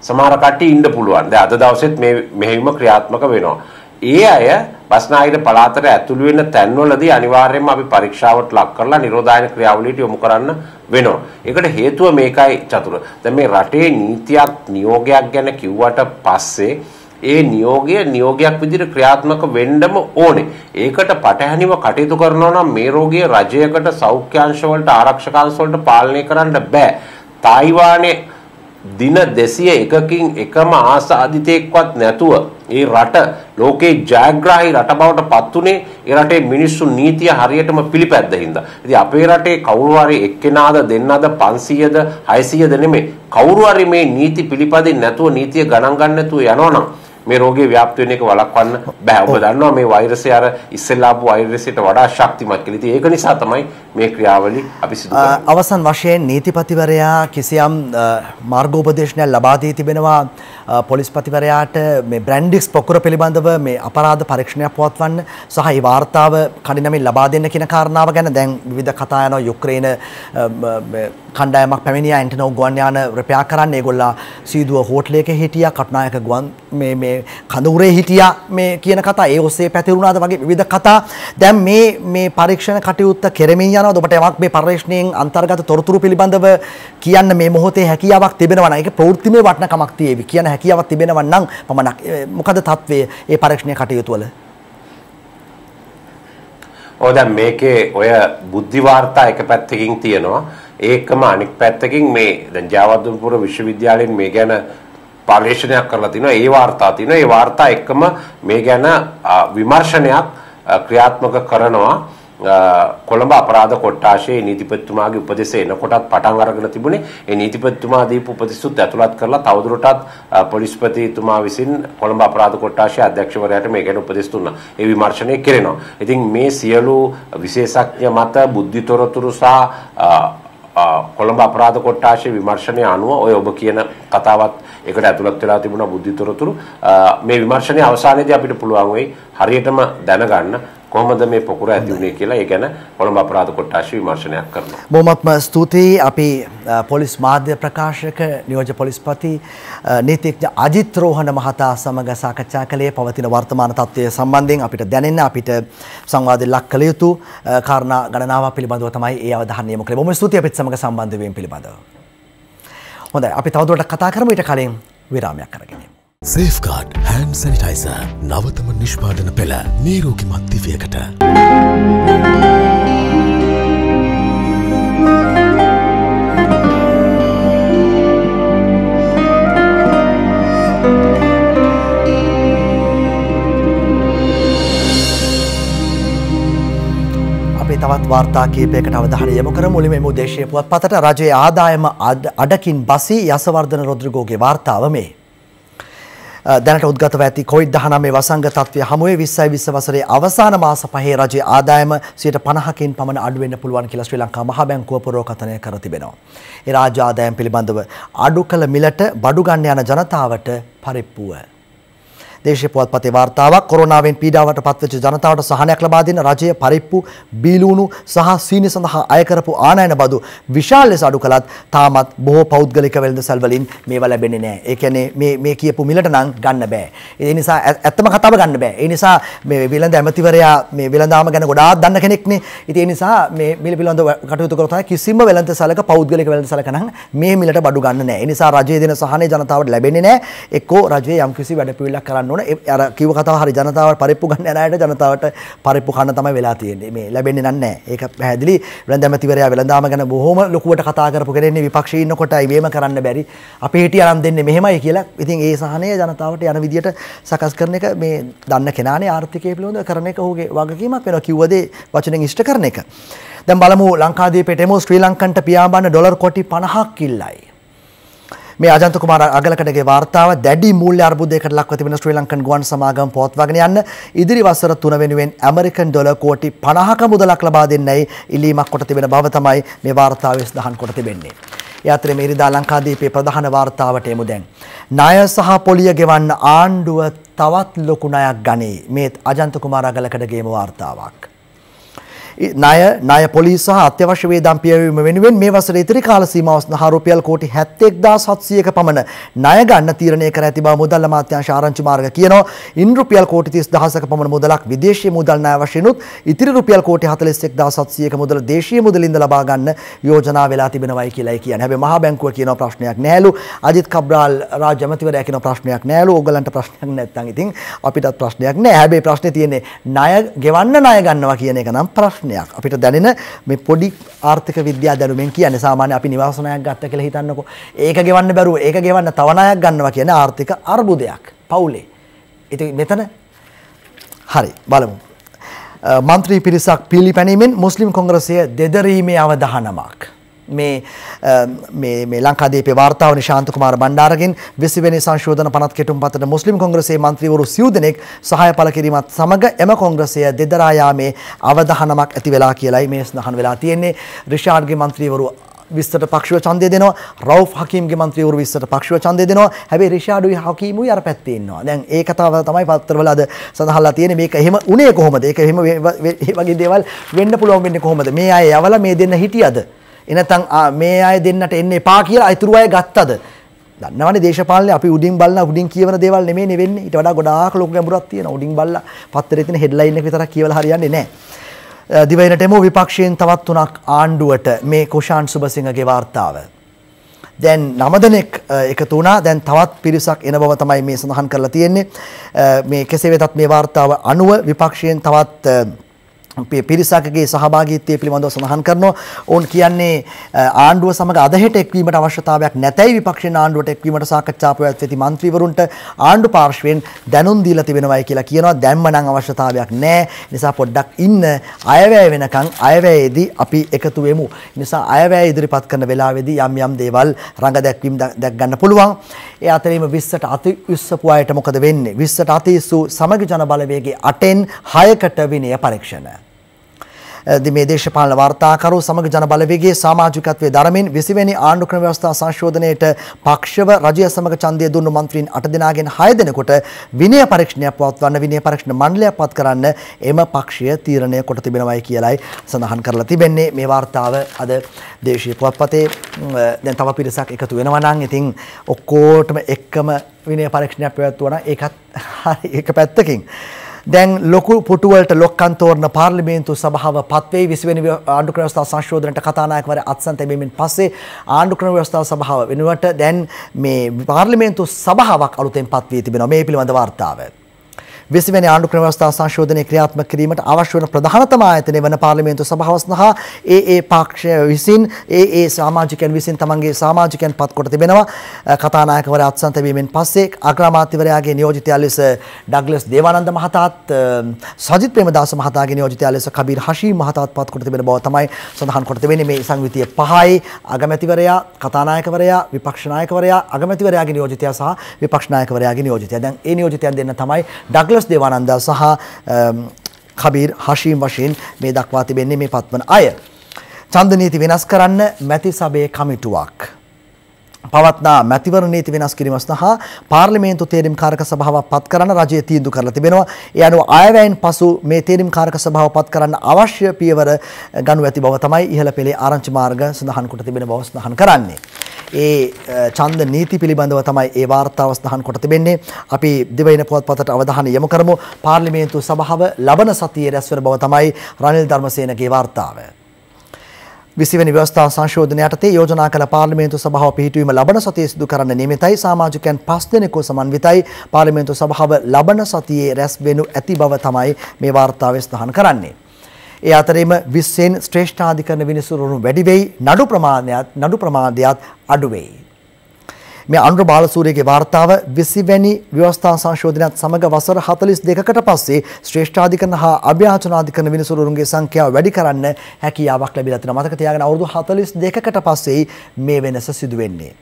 සමහර කට්ටිය ඉන්න පුළුවන්. දැන් අද දවසෙත් මේ මෙහෙයුම ක්‍රියාත්මක වෙනවා. ඒ අය බස්නාහිර පළාතට ඇතුළු වෙන තැන්වලදී අනිවාර්යයෙන්ම අපි පරීක්ෂාවට ලක් කරලා නිරෝධායන ක්‍රියාවලියට යොමු කරන්න වෙනවා. ඒකට හේතුව මේකයි චතුර. දැන් මේ රටේ නීතියක් නියෝගයක් ගැන කිව්වට පස්සේ ඒ නියෝගය නියෝගයක් විදිහට ක්‍රියාත්මක වෙන්නම ඕනේ. ඒකට පටහැනිව කටයුතු කරනවා නම් මේ රෝගය රජයකට සෞඛ්‍යාංශ වලට ආරක්ෂකාංශ වලට පාලනය කරන්න බෑ. තායිවානයේ දින 201කින් එකම ආසාදිතයෙක්වත් නැතුව ඒ රට ලෝකේ ජයග්‍රාහී රට බවට පත් උනේ ඒ රටේ මිනිස්සු නීතිය හරියටම පිළිපැද්ද හින්දා. ඉතින් අපේ රටේ කවුරු හරි එක්කෙනාද දෙන්නද 500ද 600ද නෙමෙයි කවුරු හරි මේ නීති පිළිපදින් නැතුව නීතිය ගණන් ගන්න නැතුව යනවනම් මේ රෝගේ ව්‍යාප්ත වෙන එක වළක්වන්න බෑ. ඔබ දන්නවා මේ වෛරසය අර ඉස්සෙල්ලා ආපු වෛරසයට වඩා ශක්තිමත් කියලා. ඉතින් ඒක නිසා තමයි මේ ක්‍රියාවලි අපි සිදු කරන්නේ. අවසන් වශයෙන් නීතිපතිවරයා කිසියම් මාර්ගෝපදේශනයක් ලබා දී තිබෙනවා පොලිස්පතිවරයාට මේ බ්‍රැන්ඩික්ස් පොකුර පිළිබඳව මේ අපරාධ පරීක්ෂණයක් පවත්වන්න සහ ඒ වාර්තාව කඩිනමින් ලබා දෙන්න කියන කාරණාව ගැන දැන් විවිධ කතා යනවා. යුක්‍රේන කණ්ඩායමක් පැමිණියා. ඇන්ටනෝ ගුවන් යාන රිපෙයා කරන්න. ඒගොල්ලා සීදුව හෝටලයක හිටියා. කටුනායක ගුවන් මේ මේ කඳවුරේ හිටියා මේ කියන කතා. ඒ ඔස්සේ පැතිරුණාද වගේ විවිධ කතා. දැන් මේ මේ පරීක්ෂණ කටයුත්ත කෙරෙමින් යනවාද ඔබට යමක් මේ පරීක්ෂණයෙන් අන්තර්ගත තොරතුරු පිළිබඳව කියන්න මේ මොහොතේ හැකියාවක් තිබෙනවා නම් ඒක ප්‍රවෘත්තිමය වටිනකමක් තියෙවි කියන හැකියාවක් තිබෙනවා නම් පමණක්. මොකද තත්ත්වය ඒ පරීක්ෂණීය කටයුතු වල? ඔය දැන් මේකේ ඔය බුද්ධි වාර්තා එක පැත්තකින් තියෙනවා. ඒකම අනික් පැත්තකින් මේ දැන් ජයවර්ධනපුර විශ්වවිද්‍යාලයෙන් මේ ගැන පර්යේෂණයක් කරලා තිනවා. ඒ වාර්තා තිනවා ඒ වාර්තා එක්කම මේ ගැන විමර්ශනයක් ක්‍රියාත්මක කරනවා. කොළඹ අපරාධ කොට්ටාශයේ නීතිපතිතුමාගේ උපදෙස එනකොටත් පටන් අරගෙන තිබුණේ ඒ නීතිපතිතුමා දීපු උපදෙසුත් ඇතුළත් කරලා තවදුරටත් පොලිස්පතිතුමා විසින් කොළඹ අපරාධ කොට්ටාශයේ අධ්‍යක්ෂවරයාට මේ ගැන උපදෙස් දුන්නා. ඒ විමර්ශනය කෙරෙනවා. ඉතින් මේ සියලු විශේෂඥ මත බුද්ධිතොරතුරු සහ කොළඹ අපරාධ කොට්ටාශයේ විමර්ශනය අනුව ඔය ඔබ කියන කතාවත් ඒකට ඇතුළත් වෙලා තිබුණා බුද්ධිතොරතුරු මේ විමර්ශනයේ අවසානයේදී අපිට පුළුවන් වෙයි හරියටම දැනගන්න කොහොමද මේ පොකුර ඇති වුණේ කියලා ඒ ගැන කොළඹ අපරාධ කොට්ටාශය විමර්ශනයක් කරනවා. බොහොමත්ම ස්තුතියි අපි පොලිස් මාධ්‍ය ප්‍රකාශක නියෝජ්‍ය පොලිස්පති නීතිඥ අජිත් රෝහණ මහතා සමග සාකච්ඡා කළේ පවතින වර්තමාන තත්ත්වය සම්බන්ධයෙන් අපිට දැනෙන්න අපිට සංවාදෙ ලක් කළ යුතු කාරණා ගණනාවක් පිළිබඳව තමයි ඒ අවධානය යොමු කළේ. බොහොම ස්තුතියි අපිත් සමග සම්බන්ධ වීම පිළිබඳව. හොඳයි අපි තවදුරටත් කතා කරමු ඊට කලින් විරාමයක් අරගෙන. සේෆ්ගාඩ් හැන් සැනිටයිස නවතම නිෂ්පාදන පෙළ නීරෝගිමත් දිවියකට. තවත් වාර්තා කීපයකට අවධානය යොමු කරමු මුලින්ම මේ දේශීය පුවත්පතට රජයේ ආදායම අඩකින් බසී යසවර්ධන රොද්රිගෝගේ වාර්තාව මේ දැනට උද්ගතව ඇති කොයිඩ් දහනමේ වසංග තත්වය හමුවේ විස්සයි විස්ස වසරේ අවසාන මාස පහේ රජයේ ආදායම සියට පණහකින් පමණ අඩුවෙන්න පුළුවන් කියලා ශ්‍රී ලංකා මහ බැංකුව පුරෝකථනය කර තිබෙනවා. ඒ රාජ්‍ය ආදායම් පිළිබඳව අඩු කළ මිලට බඩු ගන්න යන ජනතාවට පරිප්පුව දේශීය පුවත්පතේ වාර්තාවක් කොරෝනාවෙන් පීඩාවට පත්වෙච්ච ජනතාවට සහනයක් ලබා දෙන රජය පරිප්පු බීලූණු සහ සීනි සඳහා අය කරපු ආනයන බදු විශාල ලෙස අඩු කළත් තාමත් බොහෝ පෞද්ගලික වෙළඳසල් වලින් මේවා ලැබෙන්නේ නැහැ. ඒ කියන්නේ මේ මේ කියපු මිලට නම් ගන්න බෑ. ඒ නිසා ඇත්තම කතාව ගන්න බෑ. ඒ නිසා මේ වෙළඳ ඇමතිවරයා මේ වෙළඳාම ගැන ගොඩාක් දන්න කෙනෙක්නේ. ඉතින් ඒ නිසා මේ මිල පිළිබඳව කටයුතු කරලා කිසිම වෙළඳසලක පෞද්ගලික වෙළඳසලක නම් මේ මිලට බඩු ගන්න නැහැ. ඒ නිසා රජයේ දෙන සහනය ජනතාවට ලැබෙන්නේ නැහැ. එක්කෝ රජයේ යම්කිසි වැඩපිළිවෙලක් කරන්න ඕන. අර කිව්ව කතාව හරි ජනතාවට පරිප්පු ගන්න යන අයට ජනතාවට පරිප්පු කන්න තමයි වෙලා තියෙන්නේ. මේ ලැබෙන්නේ නැහැ ඒක පැහැදිලි. වෙළඳ ඇමතිවරයා වෙළඳාම ගැන බොහොම ලොකුවට කතා කරපු කෙනෙන්නේ විපක්ෂයේ ඉන්නකොටයි මේම කරන්න බැරි. අපි හිටිය අරන් දෙන්නේ මෙහෙමයි කියලා. ඉතින් ඒ සහනය ජනතාවට යන විදියට සකස් කරන එක මේ දන්න කෙනානේ ආර්ථිකය පිළිබඳව කරන එක ඔහුගේ වගකීමක් වෙනවා කිව්ව දේ වචනෙන් ඉෂ්ට කරන එක. දැන් බලමු ලංකාදීපේට එමු ශ්‍රී ලංකන්ට පියාඹන්න ඩොලර් කොටි 50ක් ඉල්ලයි. මේ අජන්ත කුමාර අගලකඩගේ වාර්තාව දැඩි මූල්‍ය අර්බුදයකට ලක්ව තිබෙන ශ්‍රී ලංකන් ගුවන් සමාගම පවත්වාගෙන යන්න ඉදිරි වසර 3 වෙනුවෙන් ඇමරිකන් ඩොලර් කෝටි 50ක මුදලක් ලබා දෙන්නයි ඉල්ලීමක් කොට තිබෙන බව තමයි මේ වාර්තාවේ සඳහන් කොට තිබෙන්නේ. ඒ අතරේ මේ ඉරිදා ලංකාදීපේ ප්‍රධාන වාර්තාවට එමු දැන්. ණය සහ පොලිය ගෙවන්න ආණ්ඩුව තවත් ලොකු ණයක් ගනී. මේ අජන්ත කුමාර අගලකඩගේම වාර්තාවක්. ණය ණය පොලිස් සහ අත්‍යවශ්‍ය වේදම් පියවීම වෙනුවෙන් මේ වසරේ ඉතිරි කාල සීමාව සඳහා රුපියල් කෝටි 71700ක පමණ ණය ගන්න තීරණය කර ඇති බව මුදල් අමාත්‍යාංශ ආරංචි මාර්ග කියනවා. ඉන් රුපියල් කෝටි 30000ක පමණ මුදලක් විදේශීය මුදල් ණය වශයෙන් උත් ඉතිරි රුපියල් කෝටි 41700ක මුදල දේශීය මුදලින්ද ලබා ගන්න යෝජනා වෙලා තිබෙනවයි කියලායි කියන්නේ. හැබැයි මහා බැංකුව කියන ප්‍රශ්නයක් නෑලු. අජිත් කබ්‍රාල් රාජ්‍ය අමාත්‍යවරයා කියන ප්‍රශ්නයක් නෑලු. ඕගලන්ට ප්‍රශ්නයක් නැත්නම් ඉතින් අපිටත් ප්‍රශ්නයක් නෑ. හැබැයි ප්‍රශ්නේ තියෙන්නේ ණය ගෙවන්න ණය ගන්නවා කියන එක නම් ප්‍රශ්න ප්‍රශ්නයක්. අපිට දැනෙන මේ පොඩි ආර්ථික විද්‍යා දැනුමෙන් කියන්නේ සාමාන්‍ය අපි නිවාස ණයක් ගත්ත කියලා හිතන්නකෝ. ඒක ගෙවන්න බැරුව ඒක ගෙවන්න තව ණයක් ගන්නවා කියන්නේ ආර්ථික අර්බුදයක්. පවුලේ. ඉතින් මෙතන හරි බලමු. අ, මන්ත්‍රී පිරිසක් පිළිපැනීමෙන් මුස්ලිම් කොංග්‍රසය දෙදරීමේ අවධානමක්. මේ අ, මේ මේ ලංකාදීපේ වාර්තාව නිශාන්ත කුමාර බණ්ඩාරගෙන් 20 වෙනි සංශෝධන පනත් කෙටුම් පතට මුස්ලිම් කොංග්‍රසයේ මන්ත්‍රීවරු සිව් දෙනෙක් සහාය පළ කිරීමත් සමග එම කොංග්‍රසය දෙදරා යාමේ අවධානමක් ඇති වෙලා කියලයි මේ සඳහන් වෙලා තියෙන්නේ. රිෂාඩ්ගේ මන්ත්‍රීවරු විස්සට පක්ෂව ඡන්දය දෙනවා. රවුෆ් හකීම්ගේ මන්ත්‍රීවරු විස්සට පක්ෂව ඡන්දය දෙනවා. හැබැයි රිෂාඩුයි හකීමුයි අර පැත්තේ ඉන්නවා. දැන් ඒ කතාව තමයි පත්තරවල අද සඳහන්ලා තියෙන්නේ. මේක එහෙම උනේ කොහොමද? ඒක එහෙම වේ- වේ- ඒ වගේ දේවල් වෙන්න පුළුවන් වෙන්නේ කොහොමද? මේ අය යවලා මේ දෙන්න හිටියද? එනතන් මේ අය දෙන්නට එන්න එපා කියලා අයිතුරු අය ගත්තද? දන්නවනේ දේශපාලනේ අපි උඩින් බලන උඩින් කියවන දේවල් නෙමෙයිනේ වෙන්නේ ඊට වඩා ගොඩාක් ලොකු ගැඹුරක් තියෙනවා. උඩින් බලලා පත්තරේ තියෙන හෙඩ්ලයින් එක විතරක් කියවලා හරියන්නේ නැහැ. දිවයිනට එමු. විපක්ෂයෙන් තවත් තුනක් ආණ්ඩුවට. මේ කුෂාන් සුබසිංහගේ වාර්තාව. දැන් නම දෙනෙක් අ, එකතු වුණා. දැන් තවත් පිරිසක් එන බව තමයි මේ සඳහන් කරලා තියෙන්නේ. අ, මේ කෙසේ වෙතත් මේ වාර්තාව අනුව විපක්ෂයෙන් තවත් අ, පි- පිරිසකගේ සහභාගීත්වය පිළිබඳව සඳහන් කරනවා. ඔවුන් කියන්නේ අ, ආණ්ඩුව සමග අදහෙට එක්වීමට අවශ්‍යතාවයක් නැතයි විපක්ෂයෙන් ආණ්ඩුවට එක්වීමට සාකච්ඡා පැවැත්වෙති මන්ත්‍රීවරුන්ට ආණ්ඩු පාර්ශ්වයෙන් දැනුම් දීලා තිබෙනවයි කියලා කියනවා. දැම්ම නම් අවශ්‍යතාවයක් නැහැ. නිසා පොඩ්ඩක් ඉන්න අයවැය වෙනකන් අයවැයේදී අපි එකතු වෙමු. නිසා අයවැය ඉදිරිපත් කරන වෙලාවේදී යම් යම් දේවල් රඟ දැක්වීම දැක් දැක් ගන්න පුළුවන්. ඒ අතරීම 20ට අති උස්සපු අයට මොකද වෙන්නේ? 20ට අතිස්සු සමග ජන බලවේගයේ 8න් 6කට විනය පරීක්ෂණ. ද මේ දේශපාලන වාර්තාකරු සමග ජන බලවේගයේ සමාජිකත්වයේ දරමින් 20 වෙනි ආණ්ඩු ක්‍රම ව්‍යවස්ථා සංශෝධනයේට පක්ෂව රජය සමග ඡන්දය දුන්නු මන්ත්‍රීන් 8 දෙනාගෙන් 6 දෙනෙකුට විනය පරීක්ෂණයක් පවත්වන්න විනය පරීක්ෂණ මණ්ඩලයක් පත් කරන්න එම පක්ෂය තීරණය කොට තිබෙනවයි කියලයි සඳහන් කරලා තිබෙන්නේ. මේ වාර්තාව අද දේශීය පුවත්පතේ ම්, දැන් තව පිරිසක් එකතු වෙනවා නම් ඉතින් ඔක්කොටම එක්කම විනය පරීක්ෂණයක් පැවැත්වුවා නම් ඒකත් හරි එක පැත්තකින්. දැන් ලොකු පුටුවලට ලොක්කන් තෝරන පාර්ලිමේන්තු සභාව පත්වෙයි විසිවෙනි ආණ්ඩු ක්‍රම ව්‍යවස්ථා සංශෝධනයට කතානායකවර අත්සන් තැබීමෙන් පස්සේ ආණ්ඩු ක්‍රම ව්‍යවස්ථා සභාව වෙනුවට දැන් මේ පාර්ලිමේන්තු සභාවක් අලුතෙන් පත් වී තිබෙනවා මේ පිළිබඳ වාර්තාව. විසිවැනි ආණ්ඩු ක්‍රම ව්‍යවස්ථා සංශෝධනය ක්‍රියාත්මක කිරීමට අවශ්‍ය වන ප්‍රධානතම ආයතනය වන පාර්ලිමේන්තු සභාව සඳහා ඒ ඒ පක්ෂය විසින් ඒ ඒ සමාජිකයන් විසින් තමන්ගේ සමාජිකයන් පත් කොට තිබෙනවා. අ, කතානායකවරයා අත්සන් තැබීමෙන් පස්සේ අග්‍රාමාත්‍යවරයාගේ නියෝජිතයා ලෙස ඩග්ලස් දේවානන්ද මහතාත් අ, සජිත් ප්‍රේමදාස මහතාගේ නියෝජිතයා ලෙස කබීර් හෂීම් මහතාත් පත් කොට තිබෙන බව තමයි සඳහන් කොට තිබෙන්නේ. මේ සංවිතිය පහයි. අගමැතිවරයා කතානායකවරයා විපක්ෂ නායකවරයා අගමැතිවරයාගේ නියෝජිතයා සහ විපක්ෂ නායකවරයාගේ නියෝජිතයා. දැන් ඒ නියෝජිතයන් දෙන්න තමයි ඩග්ලස් දේවානන්ද සහ අම්, කබීර් හෂීම් වශයෙන් මේ දක්වා තිබෙන්නේ මේ පත්වන අය. ඡන්ද නීති වෙනස් කරන්න මැති සභයේ කමිටුවක්. පවත්නා මැතිවරණ නීති වෙනස් කිරීම සඳහා පාර්ලිමේන්තු තේරීම්කාරක සභාවක් පත් කරන්න රජය තීන්දුව කරලා තිබෙනවා. ඒ අනුව අයවැයෙන් පසු මේ තේරීම්කාරක සභාව පත් කරන්න අවශ්‍ය පියවර ගනු ඇති බව තමයි ඉහළ පෙළේ ආරංචි මාර්ග සඳහන් කොට තිබෙන බව සඳහන් කරන්නේ. ඒ අ, ඡන්ද නීති පිළිබඳව තමයි ඒ වාර්තාව සඳහන් කොට තිබෙන්නේ. අපි දිවයින පුවත්පතට අවධානය යොමු කරමු. පාර්ලිමේන්තු සභාව ලබන සතියේ රැස්වෙන බව තමයි රනිල් ධර්මසේනගේ වාර්තාව. විසිවැනි ව්‍යවස්ථා සංශෝධන යටතේ යෝජනා කළ පාර්ලිමේන්තු සභාව පිහිටුවීම ලබන සතියේ සිදු කරන්න නියමිතයි සමාජිකයන් පස් දෙනෙකු සමන්විතයි පාර්ලිමේන්තු සභාව ලබන සතියේ රැස් වෙනු ඇති බව තමයි මේ වාර්තාවේ සඳහන් කරන්නේ. ඒ අතරේම විස්සෙන් ශ්‍රේෂ්ඨාධිකරණ විනිසුරුවරු වැඩි වෙයි නඩු ප්‍රමාණයත් නඩු ප්‍රමාණයත් අඩු වෙයි. මේ අනුර බාලසූරියගේ වාර්තාව 20 වැනි ව්‍යවස්ථා සංශෝධනයත් සමග වසර 42කට පස්සේ ශ්‍රේෂ්ඨාධිකරණ හා අභ්‍යාචනාධිකරණ විනිසුරුවරුන්ගේ සංඛ්‍යාව වැඩි කරන්න හැකියාවක් ලැබිලා තියෙනවා. මතක තියාගන්න අවුරුදු 42කට පස්සේ මේ වෙනස සිදු වෙන්නේ.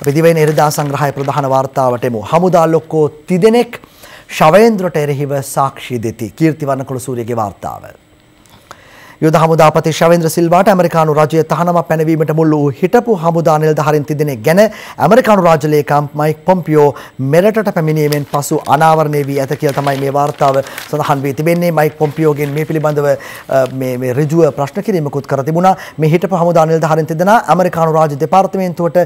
අපි දිවයින ඉරිදා සංග්‍රහය ප්‍රධාන වාර්තාවට එමු. හමුදා ලොක්කෝ තිදෙනෙක් ශවේන්ද්‍රට එරෙහිව සාක්ෂි දෙති. කීර්තිවර්ණ කුලසූරියගේ වාර්තාව. යුද හමුදාපති ශවේන්ද්‍ර සිල්වාට ඇමරිකානු රජය තහනමක් පැනවීමට මුල් වූ හිටපු හමුදා නිලධාරීන් තිදෙනෙක් ගැන ඇමරිකානු රාජ්‍ය ලේකම් මයික් පොම්පියෝ මෙරටට පැමිණීමෙන් පසු අනාවරණය වී ඇත කියලා තමයි මේ වාර්තාව සඳහන් වී තිබෙන්නේ. මයික් පොම්පියෝගෙන් මේ පිළිබඳව අ, මේ මේ ඍජුව ප්‍රශ්න කිරීමකුත් කර තිබුණා. මේ හිටපු හමුදා නිලධාරීන් තිදෙනා ඇමරිකානු රාජ්‍ය දෙපාර්තමේන්තුවට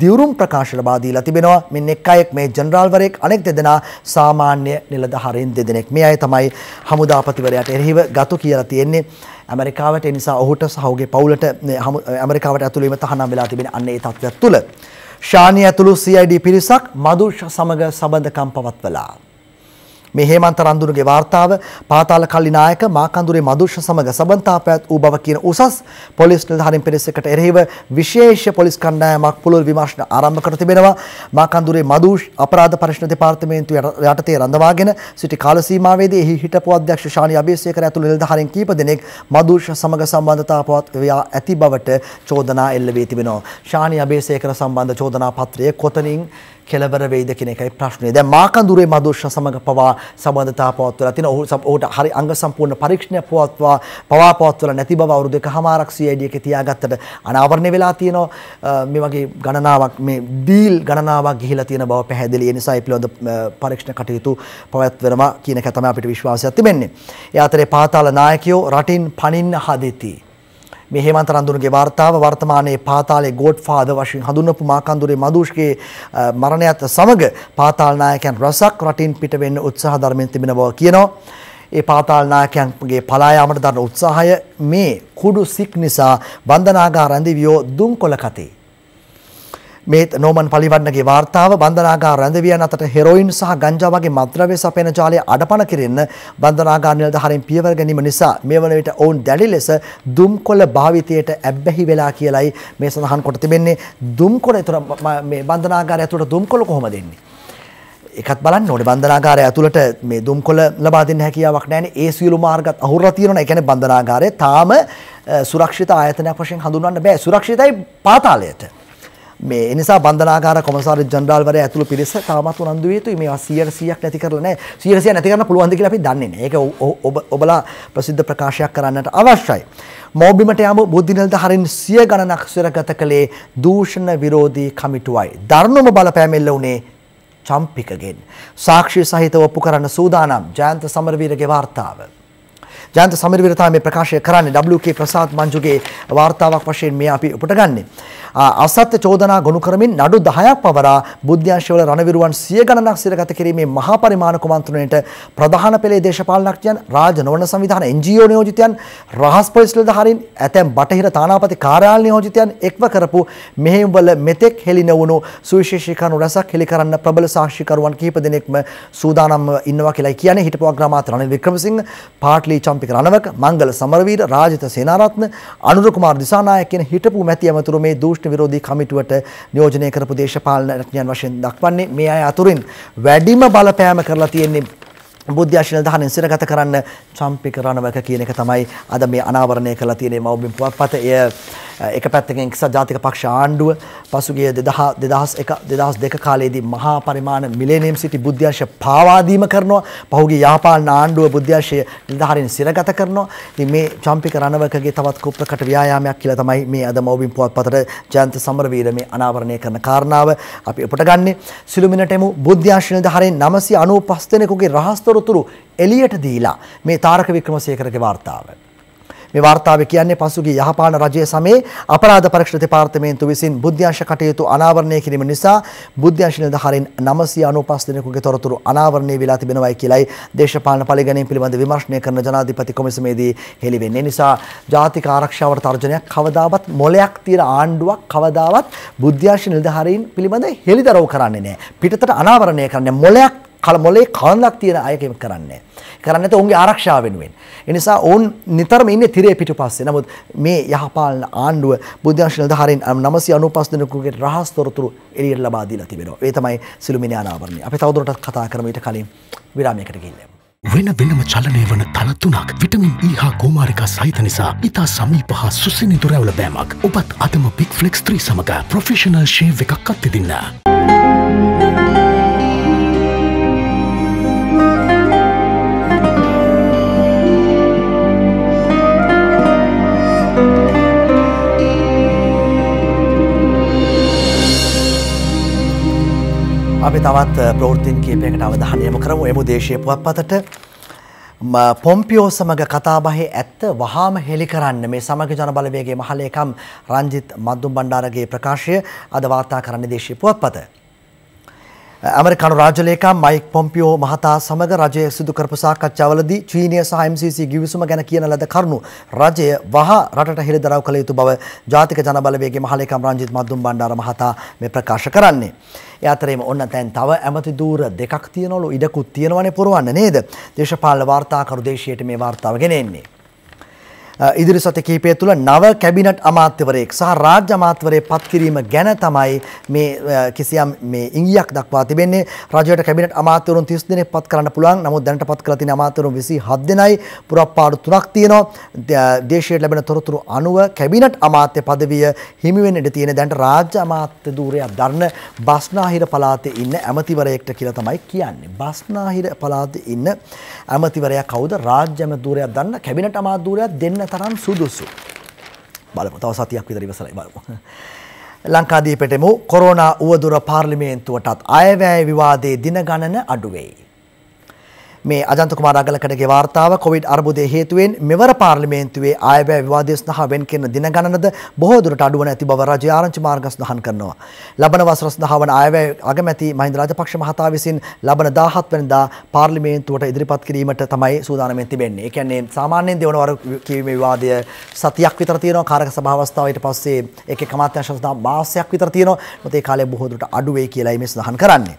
දියුරුම් ප්‍රකාශ ලබා දීලා තිබෙනවා. මෙන්න එක් අයෙක් මේ ජනරාල්වරයෙක් අනෙක් දෙදෙනා සාමාන්‍ය නිලධාරීන් දෙදෙනෙක්. මේ අය තමයි හමුදාපතිවරයාට එරෙහිව ගතු කියලා තියෙන්නේ. ඇමරිකාවට එනිසා ඔහුට සහුගේ පවුලට මේ හමු- ඇමරිකාවට ඇතුළීම තහනම් වෙලා තිබෙන අන්න ඒ තත්ත්වයක් තුළ. ශානී ඇතුළු CID පිරිසක් මදුෂ සමග සබඳකම් පවත්වලා. මේ හේමන්ත රන්දුනගේ වාර්තාව පාතාල කල්ලි නායක මාකන්දුරේ මදුෂ සමග සබන්තා පැවැත් වූ බව කියන උසස් පොලිස් නිලධාරීන් පිරිසකට එරෙහිව විශේෂ පොලිස් කණ්ඩායමක් පුළුල් විමර්ශන ආරම්භ කර තිබෙනවා. මාකන්දුරේ මදුෂ් අපරාධ පරීක්ෂණ දෙපාර්තමේන්තුව යටතේ රඳවාගෙන සිටි කාල සීමාවේදී එහි හිටපු අධ්‍යක්ෂ ශානි අබේසේකර ඇතුළු නිලධාරීන් කීප දෙනෙක් මදුෂ් සමග සම්බන්ධතා පවත්වා ඇති බවට චෝදනා එල්ල වී තිබෙනවා. ශානි අබේසේකර සම්බන්ධ චෝදනා පත්‍රය කොතනින් කෙලවර වෙයිද කියන එකයි ප්‍රශ්නේ. දැන් මාකඳුරේ මදුෂ්‍ය සමග පවා සම්බන්ධතා පවත්වලා තින ඔහු ඔහුට හරි අංග සම්පූර්ණ පරීක්ෂණය පවත්වා පවා පවත්වලා නැති බව අවුරුදු එකහමාරක් CID එකේ තියාගත්තට අනාවරණය වෙලා තියෙනවා මේ වගේ ගණනාවක් මේ ඩීල් ගණනාවක් ගිහිලා තියෙන බව පැහැදිලි. ඒ නිසා ඒ පිළිබඳ පරීක්ෂණ කටයුතු පවත්වනවා කියන එක තමයි අපිට විශ්වාසයක් තිබෙන්නේ. ඒ අතරේ පාතාල නායකයෝ රටින් පනින්න හදෙති. මේ හේමන්ත රන්දුනගේ වාර්තාව වර්තමානයේ පාතාලේ ගෝඩ් ෆාදර් වශයෙන් හඳුන්වපු මාකන්දුරේ මදුෂ්ගේ මරණයත් සමග පාතාල නායකයන් රසක් රටින් පිට වෙන්න උත්සාහ දරමින් තිබෙන බව කියනවා. ඒ පාතාල නායකයන්ගේ පලා යාමට දරන උත්සාහය මේ කුඩු සික් නිසා බන්ධනාගාර රැඳිවියෝ දුම්කොළ කතේ මේ නෝමන් පලිවන්නගේ වාර්තාව බන්ධනාගාර රැඳවියන් අතට හෙරොයින් සහ ගංජා වගේ මද්‍රව්‍ය සපයන ජාලය අඩපණ කිරෙන්න බන්ධනාගාර නිලධාරීන් පියවර ගැනීම නිසා මේ වන විට ඔවුන් දැඩි ලෙස දුම්කොළ භාවිතයට ඇබ්බැහි වෙලා කියලයි මේ සඳහන් කොට තිබෙන්නේ. දුම්කොළ එතුර මේ බන්ධනාගාරය ඇතුළට දුම්කොළ කොහොමද දෙන්නේ? එකත් බලන්න ඕනේ. බන්ධනාගාරය ඇතුළට මේ දුම්කොළ ලබා දෙන්න හැකියාවක් නැහැනේ ඒ සියලු මාර්ගත් අහුරලා තියෙනවා ඒ කියන්නේ බන්ධනාගාරය තාම සුරක්ෂිත ආයතනයක් වශයෙන් හඳුන්වන්න බෑ. සුරක්ෂිතයි පාතාලයට. මේ එනිසා බන්ධනාගාර කොමසාරි ජනරාල්වරයා ඇතුළු පිරිස තාමත් උනන්දු විය යුතුයි. මේවා 100%ක් නැති කරලා නැහැ 100% නැති කරන්න පුළුවන්ද කියලා අපි දන්නේ නැහැ ඒක ඔබ ඔබලා ප්‍රසිද්ධ ප්‍රකාශයක් කරන්නට අවශ්‍යයි. මෝබිමට යමු. බුද්ධි නිලධාරීන් සිය ගණනක් සුරගත කළේ දූෂණ විරෝධී කමිටුවයි. දරුණුම බලපෑම එල්ල වුණේ චම්පිකගෙන්. සාක්ෂි සහිතව ඔප්පු කරන්න සූදානම්. ජයන්ත සමරවීරගේ වාර්තාව. ජයන්ත සමරවීර තමයි මේ ප්‍රකාශය කරන්නේ WK ප්‍රසාද් මංජුගේ වාර්තාවක් වශයෙන් මේ අපි උපට ගන්නේ අසත්‍ය චෝදනා ගොනු කරමින් නඩු 10ක් පවරා බුද්ධ්‍යංශවල රණවිරුවන් සිය ගණනක් සිරගත කිරීමේ මහා පරිමාණ කුමන්ත්‍රණයට ප්‍රධාන පෙළේ දේශපාලනඥයන් රාජ නොවන සංවිධාන NGO නියෝජිතයන් රහස් පොලිස් නිලධාරීන් ඇතැම් බටහිර තානාපති කාර්යාල නියෝජිතයන් එක්ව කරපු මෙහෙයුම්වල මෙතෙක් හෙළි නොවුණු සුවිශේෂී කරුණු රසක් හෙළි කරන්න ප්‍රබල සාක්ෂිකරුවන් කීප දෙනෙක්ම සූදානම්ව ඉන්නවා කියලායි කියන්නේ හිටපු අග්‍රාමාත්‍ය රනිල් වික්‍රමසිංහ පාට්ලි චම්පික රණවක මංගල සමරවීර රාජිත සේනාරත්න අනුර කුමාර දිසානායක කියන හිටපු මැති ඇමතුරු මේ දූෂ්ණ ප්‍රශ්න විරෝධී කමිටුවට නියෝජනය කරපු දේශපාලනඥයන් වශයෙන් දක්වන්නේ මේ අය අතුරින් වැඩිම බලපෑම කරලා තියෙන්නේ බුද්ධ්‍යශීල දහනෙන් සිරගත කරන්න චම්පික රණවක කියන එක තමයි අද මේ අනාවරණය කරලා තියෙන්නේ. මව්බිම් පුවත්පත එය එක පැත්තකින් එක්සත් ජාතික පක්ෂ ආණ්ඩුව පසුගිය 2001 2002 කාලයේදී මහා පරිමාණ මිලේනියම් සිටි බුද්ධ්‍යංශ පාවාදීම කරනවා. පහුගිය යාපාන ආණ්ඩුව බුද්ධ්‍යංශය නිලධාරීන් සිරගත කරනවා. ඉතින් මේ චම්පික රණවකගේ තවත් කුප්‍රකට ව්‍යායාමයක් කියලා තමයි මේ අද මව්බිම් පුවත්පතට ජයන්ත සමරවීර මේ අනාවරණය කරන කාරණාව අපි ඔපට ගන්නේ. සිළුමිනට එමු බුද්ධ්‍යංශ නිලධාරීන් 995 දෙනෙකුගේ රහස් තොරතුරු එළියට දීලා මේ තාරක වික්‍රමසේකරගේ වාර්තාව මේ වාර්තාවේ කියන්නේ පසුගිය යහපාන රජයේ සමයේ අපරාධ පරීක්ෂණ දෙපාර්තමේන්තුව විසින් බුද්ධ්‍යංශ කටයුතු අනාවරණය කිරීම නිසා බුද්ධ්‍යංශ නිලධාරීන් 995 දෙනෙකුගේ තොරතුරු අනාවරණය වෙලා තිබෙනවායි කියලයි දේශපාලන පරිගණනය පිළිබඳ විමර්ශනය කරන ජනාධිපති කොමිසමේදී හෙළි වෙන්නේ. නිසා ජාතික ආරක්ෂාවට තර්ජනයක් කවදාවත් මොලයක් තියෙන ආණ්ඩුවක් කවදාවත් බුද්ධ්‍යංශ නිලධාරීන් පිළිබඳ හෙළිදරව් කරන්නේ නැහැ. පිටතට අනාවරණය කරන්නේ මොලයක් කල මොලේ කලන්දක් තියෙන අය කරන්නේ. කරන්නේ නැත්නම් ඔවුන්ගේ ආරක්ෂාව වෙනුවෙන්. ඒ නිසා ඔවුන් නිතරම ඉන්නේ තිරේ පිටුපස්සේ. නමුත් මේ යහපාලන ආණ්ඩුව බුද්ධාංශ නිලධාරීන් 995 දෙනෙකුගේ රහස් තොරතුරු එළියට ලබා දීලා තිබෙනවා. ඒ තමයි සිළුමිණි අනාවරණය. අපි තවදුරටත් කතා කරමු ඊට කලින් විරාමයකට ගිහින්. වෙන වෙනම චලනය වන තල තුනක් විටමින් E හා කෝමාරිකා සහිත නිසා ඉතා සමීප හා සුසිනිදු රැවල බෑමක් ඔබත් අදම පික් ෆ්ලෙක්ස් 3 සමඟ ප්‍රොෆෙෂනල් ෂේව් එකක් අත්විඳින්න. අපි තවත් ප්‍රවෘත්තින් කීපයකට අවධානය යොමු කරමු එමු දේශීය පුවත්පතට පොම්පියෝ සමග කතාබහේ ඇත්ත වහාම හෙළි කරන්න මේ සමග ජන බලවේගයේ මහලේකම් රංජිත් මද්දුම් බණ්ඩාරගේ ප්‍රකාශය අද වාර්තා කරන්න දේශීය පුවත්පත. ඇමරිකානු රාජලේකම් මයික් පොම්පියෝ මහතා සමග රජය සිදු කරපු සාකච්ඡාවලදී චීනය සහ MCC ගිවිසුම ගැන කියන ලද කරුණු රජය වහ රටට හෙළිදරව් කළ යුතු බව ජාතික ජන බලවේගයේ මහලේකම් රංජිත් මද්දුම් බණ්ඩාර මහතා මේ ප්‍රකාශ කරන්නේ. ඒ අතරේම ඔන්න දැන් තව ඇමති දූර දෙකක් තියෙනවලු ඉඩකුත් තියෙනවනේ පුරවන්න නේද? දේශපාලන වාර්තාකරු දේශයට මේ වාර්තාව ගෙනෙන්නේ. ඉදිරි සති කිහිපය තුළ නව කැබිනට් අමාත්‍යවරයෙක් සහ රාජ්‍ය අමාත්‍යවරයෙක් පත් කිරීම ගැන තමයි මේ කිසියම් මේ ඉංගියක් දක්වා තිබෙන්නේ. රජයට කැබිනට් අමාත්‍යවරුන් 30 දෙනෙක් පත් කරන්න පුළුවන්. නමුත් දැනට පත් කරලා තියෙන අමාත්‍යවරුන් 27 දෙනයි පුරප්පාඩු තුනක් තියෙනවා. දේශයට ලැබෙන තොරතුරු අනුව කැබිනට් අමාත්‍ය පදවිය හිමි වෙන්න ඉඩ තියෙන දැනට රාජ්‍ය අමාත්‍ය ධූරයක් දරන බස්නාහිර පළාතේ ඉන්න ඇමතිවරයෙක්ට කියලා තමයි කියන්නේ. බස්නාහිර පළාතේ ඉන්න ඇමතිවරයා කවුද? රාජ්‍ය ඇමතිවරයක් දන්න කැබිනට් අමාත්‍ය ධූරයක් දෙන්න තරම් සුදුසු. බලමු තව සතියක් විතර ඉවසලයි බලමු. ලංකාදීපෙටම කොරෝනා උවදුර පාර්ලිමේන්තුවටත් අයවැය විවාදයේ දින ගණන අඩු වෙයි. මේ අජන්ත කුමාර අගලකඩගේ වාර්තාව කොවිඩ් අර්බුදය හේතුවෙන් මෙවර පාර්ලිමේන්තුවේ ආයවැය විවාදය සඳහා වෙන් කරන දින ගණනද බොහෝ දුරට අඩුව නැති බව රජය ආරංචි මාර්ග සඳහන් කරනවා. ලබන වසර සඳහා වන ආයවැය අගමැති මහින්ද රාජපක්ෂ මහතා විසින් ලබන 17 වෙනිදා පාර්ලිමේන්තුවට ඉදිරිපත් කිරීමට තමයි සූදානම්ෙන් තිබෙන්නේ. ඒ කියන්නේ සාමාන්‍යයෙන් දෙවන වර කියවීමේ විවාදය සතියක් විතර තියෙනවා. කාරක සභාව අවස්ථාව ඊට පස්සේ එක එක අමාත්‍යාංශ සඳහා මාසයක් විතර තියෙනවා. මොකද ඒ කාලය බොහෝ දුරට අඩු වෙයි කියලායි මේ සඳහන් කරන්නේ.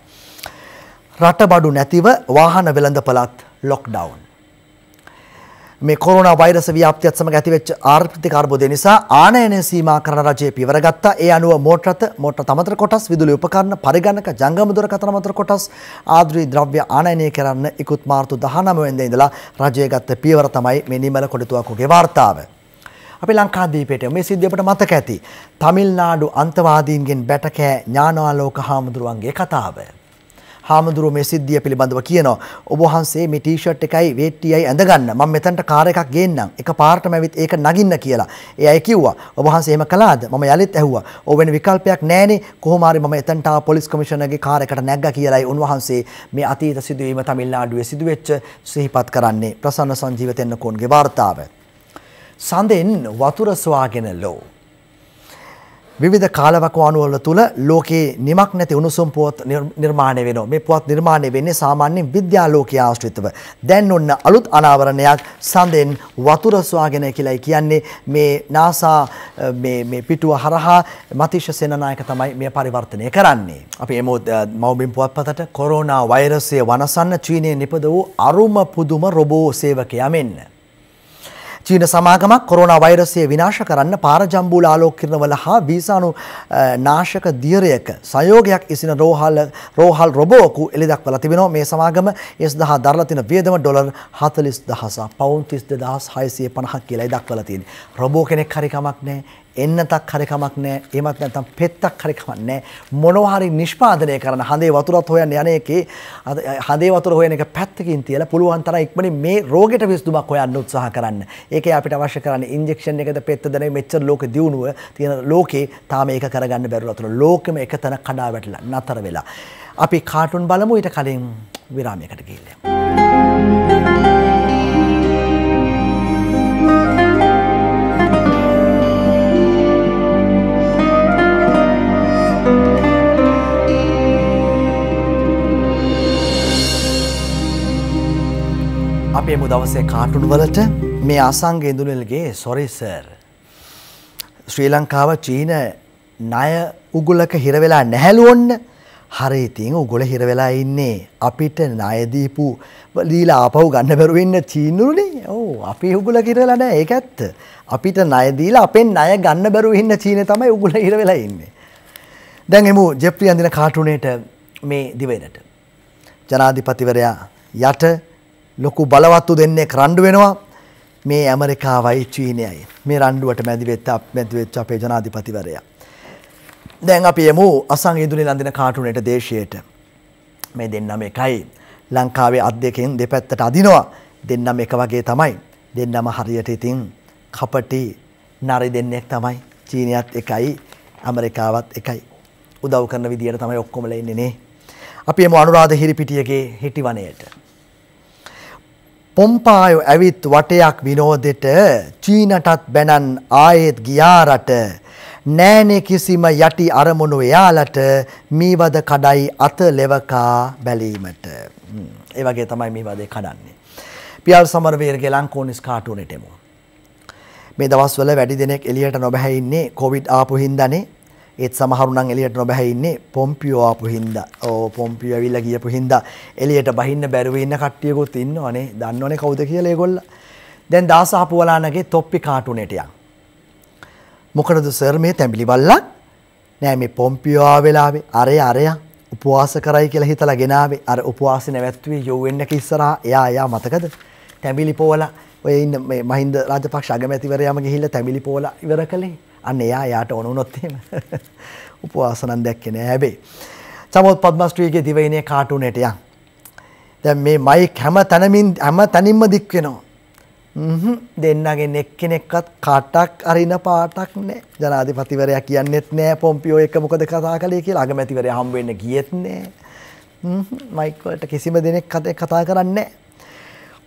රටබඩු නැතිව වාහන වෙළඳපළත් ලොක්ඩවුන්. මේ කොරුණ වෛරස ව්‍යාප්තියත් සමඟ ඇතිවෙච්ච ආර්ථික අර්බුදය නිසා ආනයනය සීමා කරන රජය පියවර ගත්තා. ඒ අනුව මෝටරත මෝටර තමතර කොටස් විදුලි උපකරණ පරිගණක ජංගම දුරකථන මතර කොටස් ආද්‍රී ද්‍රව්‍ය ආනයනය කරන්න ඉකුත් මාර්තු 19 වෙනිදා ඉඳලා රජය ගත්ත පියවර තමයි මේ නිමල කොඩිතුවක්කුගේ වාර්තාව. අපි ලංකාදීපයට මේ සිද්ධිය අපට මතක ඇති. තමිල්නාඩු අන්තවාදීන්ගෙන් බැටකෑ ඥානාලෝක හාමුදුරුවන්ගේ කතාව. හාමුදුරුව මේ සිද්ධිය පිළිබඳව කියනවා. ඔබ වහන්සේ මේ ටී-ෂර්ට් එකයි වේට්ටියයි ඇඳගන්න. මම මෙතනට කාර් එකක් ගේන්නම්. එක පාරටම ඇවිත් ඒක නගින්න කියලා. ඒ අය කිව්වා. ඔබ වහන්සේ එහෙම කළාද? මම යලිත් ඇහුවා. ඔබ වෙන විකල්පයක් නැහනේ. කොහොම හරි මම එතනට ආව පොලිස් කමිෂනර්ගේ කාර් එකට නැග්ගා කියලායි උන්වහන්සේ මේ අතීත සිදුවීම තමිල්නාඩුවේ සිදුවෙච්ච සිහිපත් කරන්නේ. ප්‍රසන්න සංජීව තෙන්නකෝන්ගේ වාර්තාව. සඳෙන් වතුර සොයාගෙන ලෝ විවිධ කාලවකවානුවල තුළ ලෝකයේ නිමක් නැති උණුසුම් පුවත් නිර්මාණය වෙනවා. මේ පුවත් නිර්මාණය වෙන්නේ සාමාන්‍යයෙන් විද්‍යාලෝකයේ ආශ්‍රිතව. දැන් ඔන්න අලුත් අනාවරණයක් සඳෙන් වතුර සොයාගෙන කියලායි කියන්නේ මේ NASA මේ මේ පිටුව හරහා මතිෂ සේනනායක තමයි මේ පරිවර්තනය කරන්නේ. අපි එමු මව්බිම් පුවත්පතට කොරෝනා වෛරසය වනසන්න චීනයේ නිපද වූ අරුම පුදුම රොබෝ සේවකයා මෙන්න. චීන සමාගමක් කොරෝනා වෛරසය විනාශ කරන්න පාරජම්බූල ආලෝකකිරණවල හා වීසාණු නාශක දියරයක සයෝගයක් ඉසින රෝහල් රෝහල් රොබෝකු එළි දක්වලා තිබෙනවා මේ සමාගම ඒ සඳහා දරලා තියෙන වියදම ඩොලර් 40000 පවුන් 32650ක් කියලායි දක්වලා තියෙන්නේ. රොබෝ කෙනෙක් හරි කමක් නැහැ. එන්නතක් හරි කමක් නැහැ. එහෙමත් නැත්නම් පෙත්තක් හරි කමක් නැහැ. මොනවා හරි නිෂ්පාදනය කරන හඳේ වතුරත් හොයන්න යන එකේ හඳේ වතුර හොයන එක පැත්තකින් තියලා පුළුවන් තරම් ඉක්මනින් මේ රෝගෙට විසඳුමක් හොයන්න උත්සාහ කරන්න. ඒකේ අපිට අවශ්‍ය කරන්නේ ඉන්ජෙක්ෂන් එකද පෙත්තද නෙවෙයි මෙච්චර ලෝකෙ දියුණුව තියෙන ලෝකේ තාම ඒක කරගන්න බැරුව අතන ලෝකෙම එක තැන කඩා වැටලා නතර වෙලා. අපි කාටුන් බලමු ඊට කලින් විරාමයකට ගිහිල්ලා. අපේ මු දවසේ කාටුන් වලට මේ අසංග ඉඳුනල්ගේ සොරි සර්. ශ්‍රී ලංකාව චීන ණය උගුලක හිර වෙලා නැහැලු ඔන්න. හරි ඉතින් උගුල හිර වෙලා ඉන්නේ අපිට ණය දීපු ලීලා ආපහු ගන්න බැරුව ඉන්න චීනුනේ. ඔව් අපි උගුල හිර වෙලා නැහැ ඒක ඇත්ත. අපිට ණය දීලා අපෙන් ණය ගන්න බැරුව ඉන්න චීනේ තමයි උගුල හිර වෙලා ඉන්නේ. දැන් එමු ජෙෆ්රි අඳින කාටුනේට මේ දිවෙනට. ජනාධිපතිවරයා යට ලොකු බලවත්තු දෙන්නේ රණ්ඩු වෙනවා මේ ඇමරිකාවයි චීනයයි. මේ රණ්ඩුවට මැදිවෙත්ත මැදිවෙච්ච අපේ ජනාධිපතිවරයා. දැන් අපි එමු අසං ඉදුනි ලඳින කාටුනට දේශයට. මේ දෙන්නම එකයි. ලංකාවේ අත් දෙකෙන් දෙපැත්තට අදිනවා. දෙන්නම එක වගේ තමයි. දෙන්නම හරියට ඉතින් කපටි නරි දෙන්නෙක් තමයි. චීනයත් එකයි ඇමරිකාවත් එකයි. උදව් කරන විදියට තමයි ඔක්කොමල ඉන්නේ නේ. අපි එමු අනුරාධ හිරිපිටියගේ හිටිවනයට. පොම්පායෝ ඇවිත් වටයක් විනෝදෙට චීනටත් බැනන් ආයෙත් ගියාරට නෑනේ කිසිම යටි අරමුණු එයාලට මීවද කඩයි අත ලෙවකා බැලීමට. ඒ වගේ තමයි මීවදේ කඩන්නේ. පියල් සමරවේරගේ ලංකෝනිස් කාටුනෙටෙමු. මේ දවස්වල වැඩි දෙනෙක් එළියට නොබැහැ ඉන්නේ කොවිඩ් ආපු හින්දානේ. ඒත් සමහරුනම් එලියට නොබැහැ ඉන්නේ පොම්පියෝ ආපු හින්දා. ඕ පොම්පියෝ ඇවිල්ලා ගියපු හින්දා එලියට බහින්න බැරුව ඉන්න කට්ටියකුත් ඉන්නවනේ. දන්නවනේ කවුද කියලා ඒගොල්ල. දැන් දාස ආපුවලානගේ තොප්පි කාටුනේට යන්. මොකටද සර් මේ තැඹිලි බල්ලක්? නෑ මේ පොම්පියෝ ආ වෙලාවේ අරය අරයා උපවාස කරයි කියලා හිතලා ගෙනාවේ අර උපවාසි නැවැත්තුවේ යොවෙන්නක ඉස්සරහා එයා එයා මතකද? තැඹිලි පොවලා ඔය ඉන්න මේ මහින්ද රාජපක්ෂ අගමැතිවරයාම ගිහිල්ලා තැඹිලි පොවලා ඉවර කළේ. අන්න එයා යාට ඕන වුණොත් එහෙම. උපවාස නම් දැක්කේ නෑ හැබැයි. චමොත් පද්මස්ට්‍රීගේ දිවයිනේ කාටුනේට යන්. දැන් මේ මයික් හැම තැනමින් හැම තැනින්ම දික් වෙනවා. දෙන්නගෙන් එක්කෙනෙක්වත් කාටක් අරින පාටක් නෑ ජනාධිපතිවරයා කියන්නෙත් නෑ පොම්පියෝ එක මොකද කතා කළේ කියලා අගමැතිවරයා හම් වෙන්න ගියෙත් නෑ මයික් වලට කිසිම දෙනෙක් කතා කරන්නේ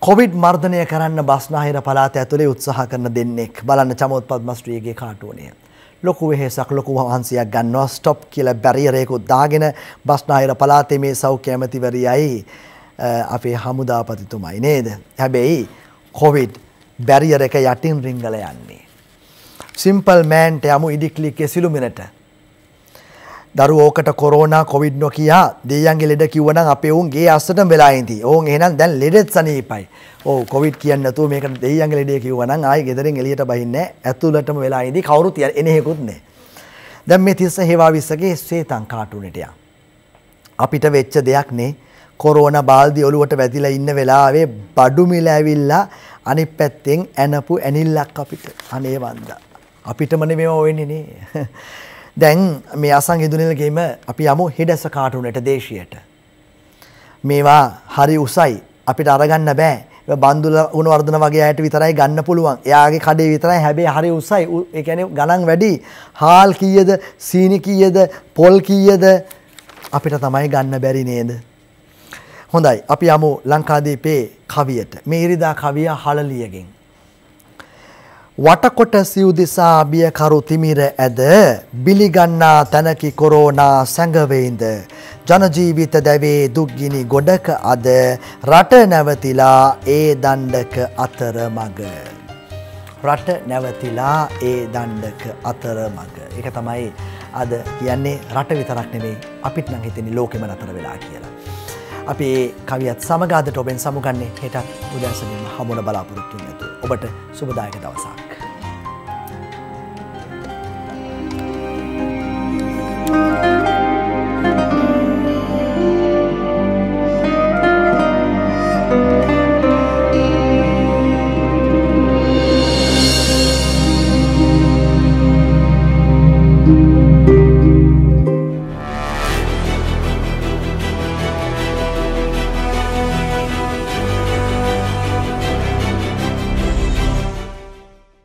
කොවිඩ් මර්ධනය කරන්න බස්නාහිර පළාත ඇතුලේ උත්සාහ කරන දෙන්නෙක් බලන්න චමෝත් පද්මශ්‍රීගේ කාටුවනය ලොකු වෙහෙසක් ලොකු වහන්සියක් ගන්නවා ස්ටොප් කියලා බැරියරයකුත් දාගෙන බස්නාහිර පළාතේ මේ සෞඛ්‍ය ඇමතිවරියයි අපේ හමුදාපතිතුමයි නේද හැබැයි කොවිඩ් බැරියර එක යටින් රිංගල යන්නේ. සිම්පල් මෑන්ට යමු ඉඩික්ලික්කේ සිළුමිනට. දරු ඕකට කොරෝනා කොවිඩ් නොකයා දෙයන්ගේ ලෙඩ කිව්වනම් අපේ උන්ගේ අස්සට වෙලා ඉඳී. ඕන් එහෙනම් දැන් ලෙඩෙත් සනීපයි. ඔව් කොවිඩ් කියන්නේ නැතුව මේක දෙයන්ගේ ලෙඩේ කිව්වනම් ආයි ගෙදරින් එළියට බහින්නේ ඇතුළටම වෙලා ඉඳී කවුරුත් එන හේකුත් නැහැ. දැන් මේ තිස්ස හේවා විස්සගේ ශ්වේතං කාටුනෙට යන්. අපිට වෙච්ච දෙයක් නේ කොරෝන බාල්දි ඔලුවට වැදිලා ඉන්න වෙලාවේ බඩු මිල ඇවිල්ලා අනිත් පැත්තෙන් ඇනපු ඇනිල්ලක් අපිට අනේ වන්ද අපිටම නෙමෙයි වෙන්නේ නේ දැන් මේ අසංහිඳුනිල්ගේම අපි යමු හිඩැස කාටුනට දේශයට. මේවා හරි උසයි. අපිට අරගන්න බෑ. බන්දුල උණුවර්ධන වගේ අයට විතරයි ගන්න පුළුවන්. එයාගේ කඩේ විතරයි. හැබැයි හරි උසයි. ඒ කියන්නේ ගණන් වැඩි. හාල් කීයද? සීනි කීයද? පොල් කීයද? අපිට තමයි ගන්න බැරි නේද? හොඳයි. අපි යමු ලංකාදීපේ කවියට. මේ ඉරිදා කවිය හලලියගෙන්. වටකොට සිව් දිසා බියකරු තිමිර ඇද බිලිගන්නා තැනකි කොරෝනා සැඟවෙයින්ද ජනජීවිත දැවේ දුක්ගිනි ගොඩක අද රට නැවතිලා ඒ දණ්ඩක අතර මග. රට නැවතිලා ඒ දණ්ඩක අතර මග. එක තමයි අද කියන්නේ රට විතරක් නෙවෙයි අපිත් නම් හිතෙන්නේ ලෝකෙම නතර වෙලා කියලා. අපි කවියත් සමගාදට ඔබෙන් සමුගන්නේ හෙටත් උදැසනින්ම හමුණ බලාපොරොත්තුන් ඇතු ඔබට සුබදායක දවසක්. Thank you.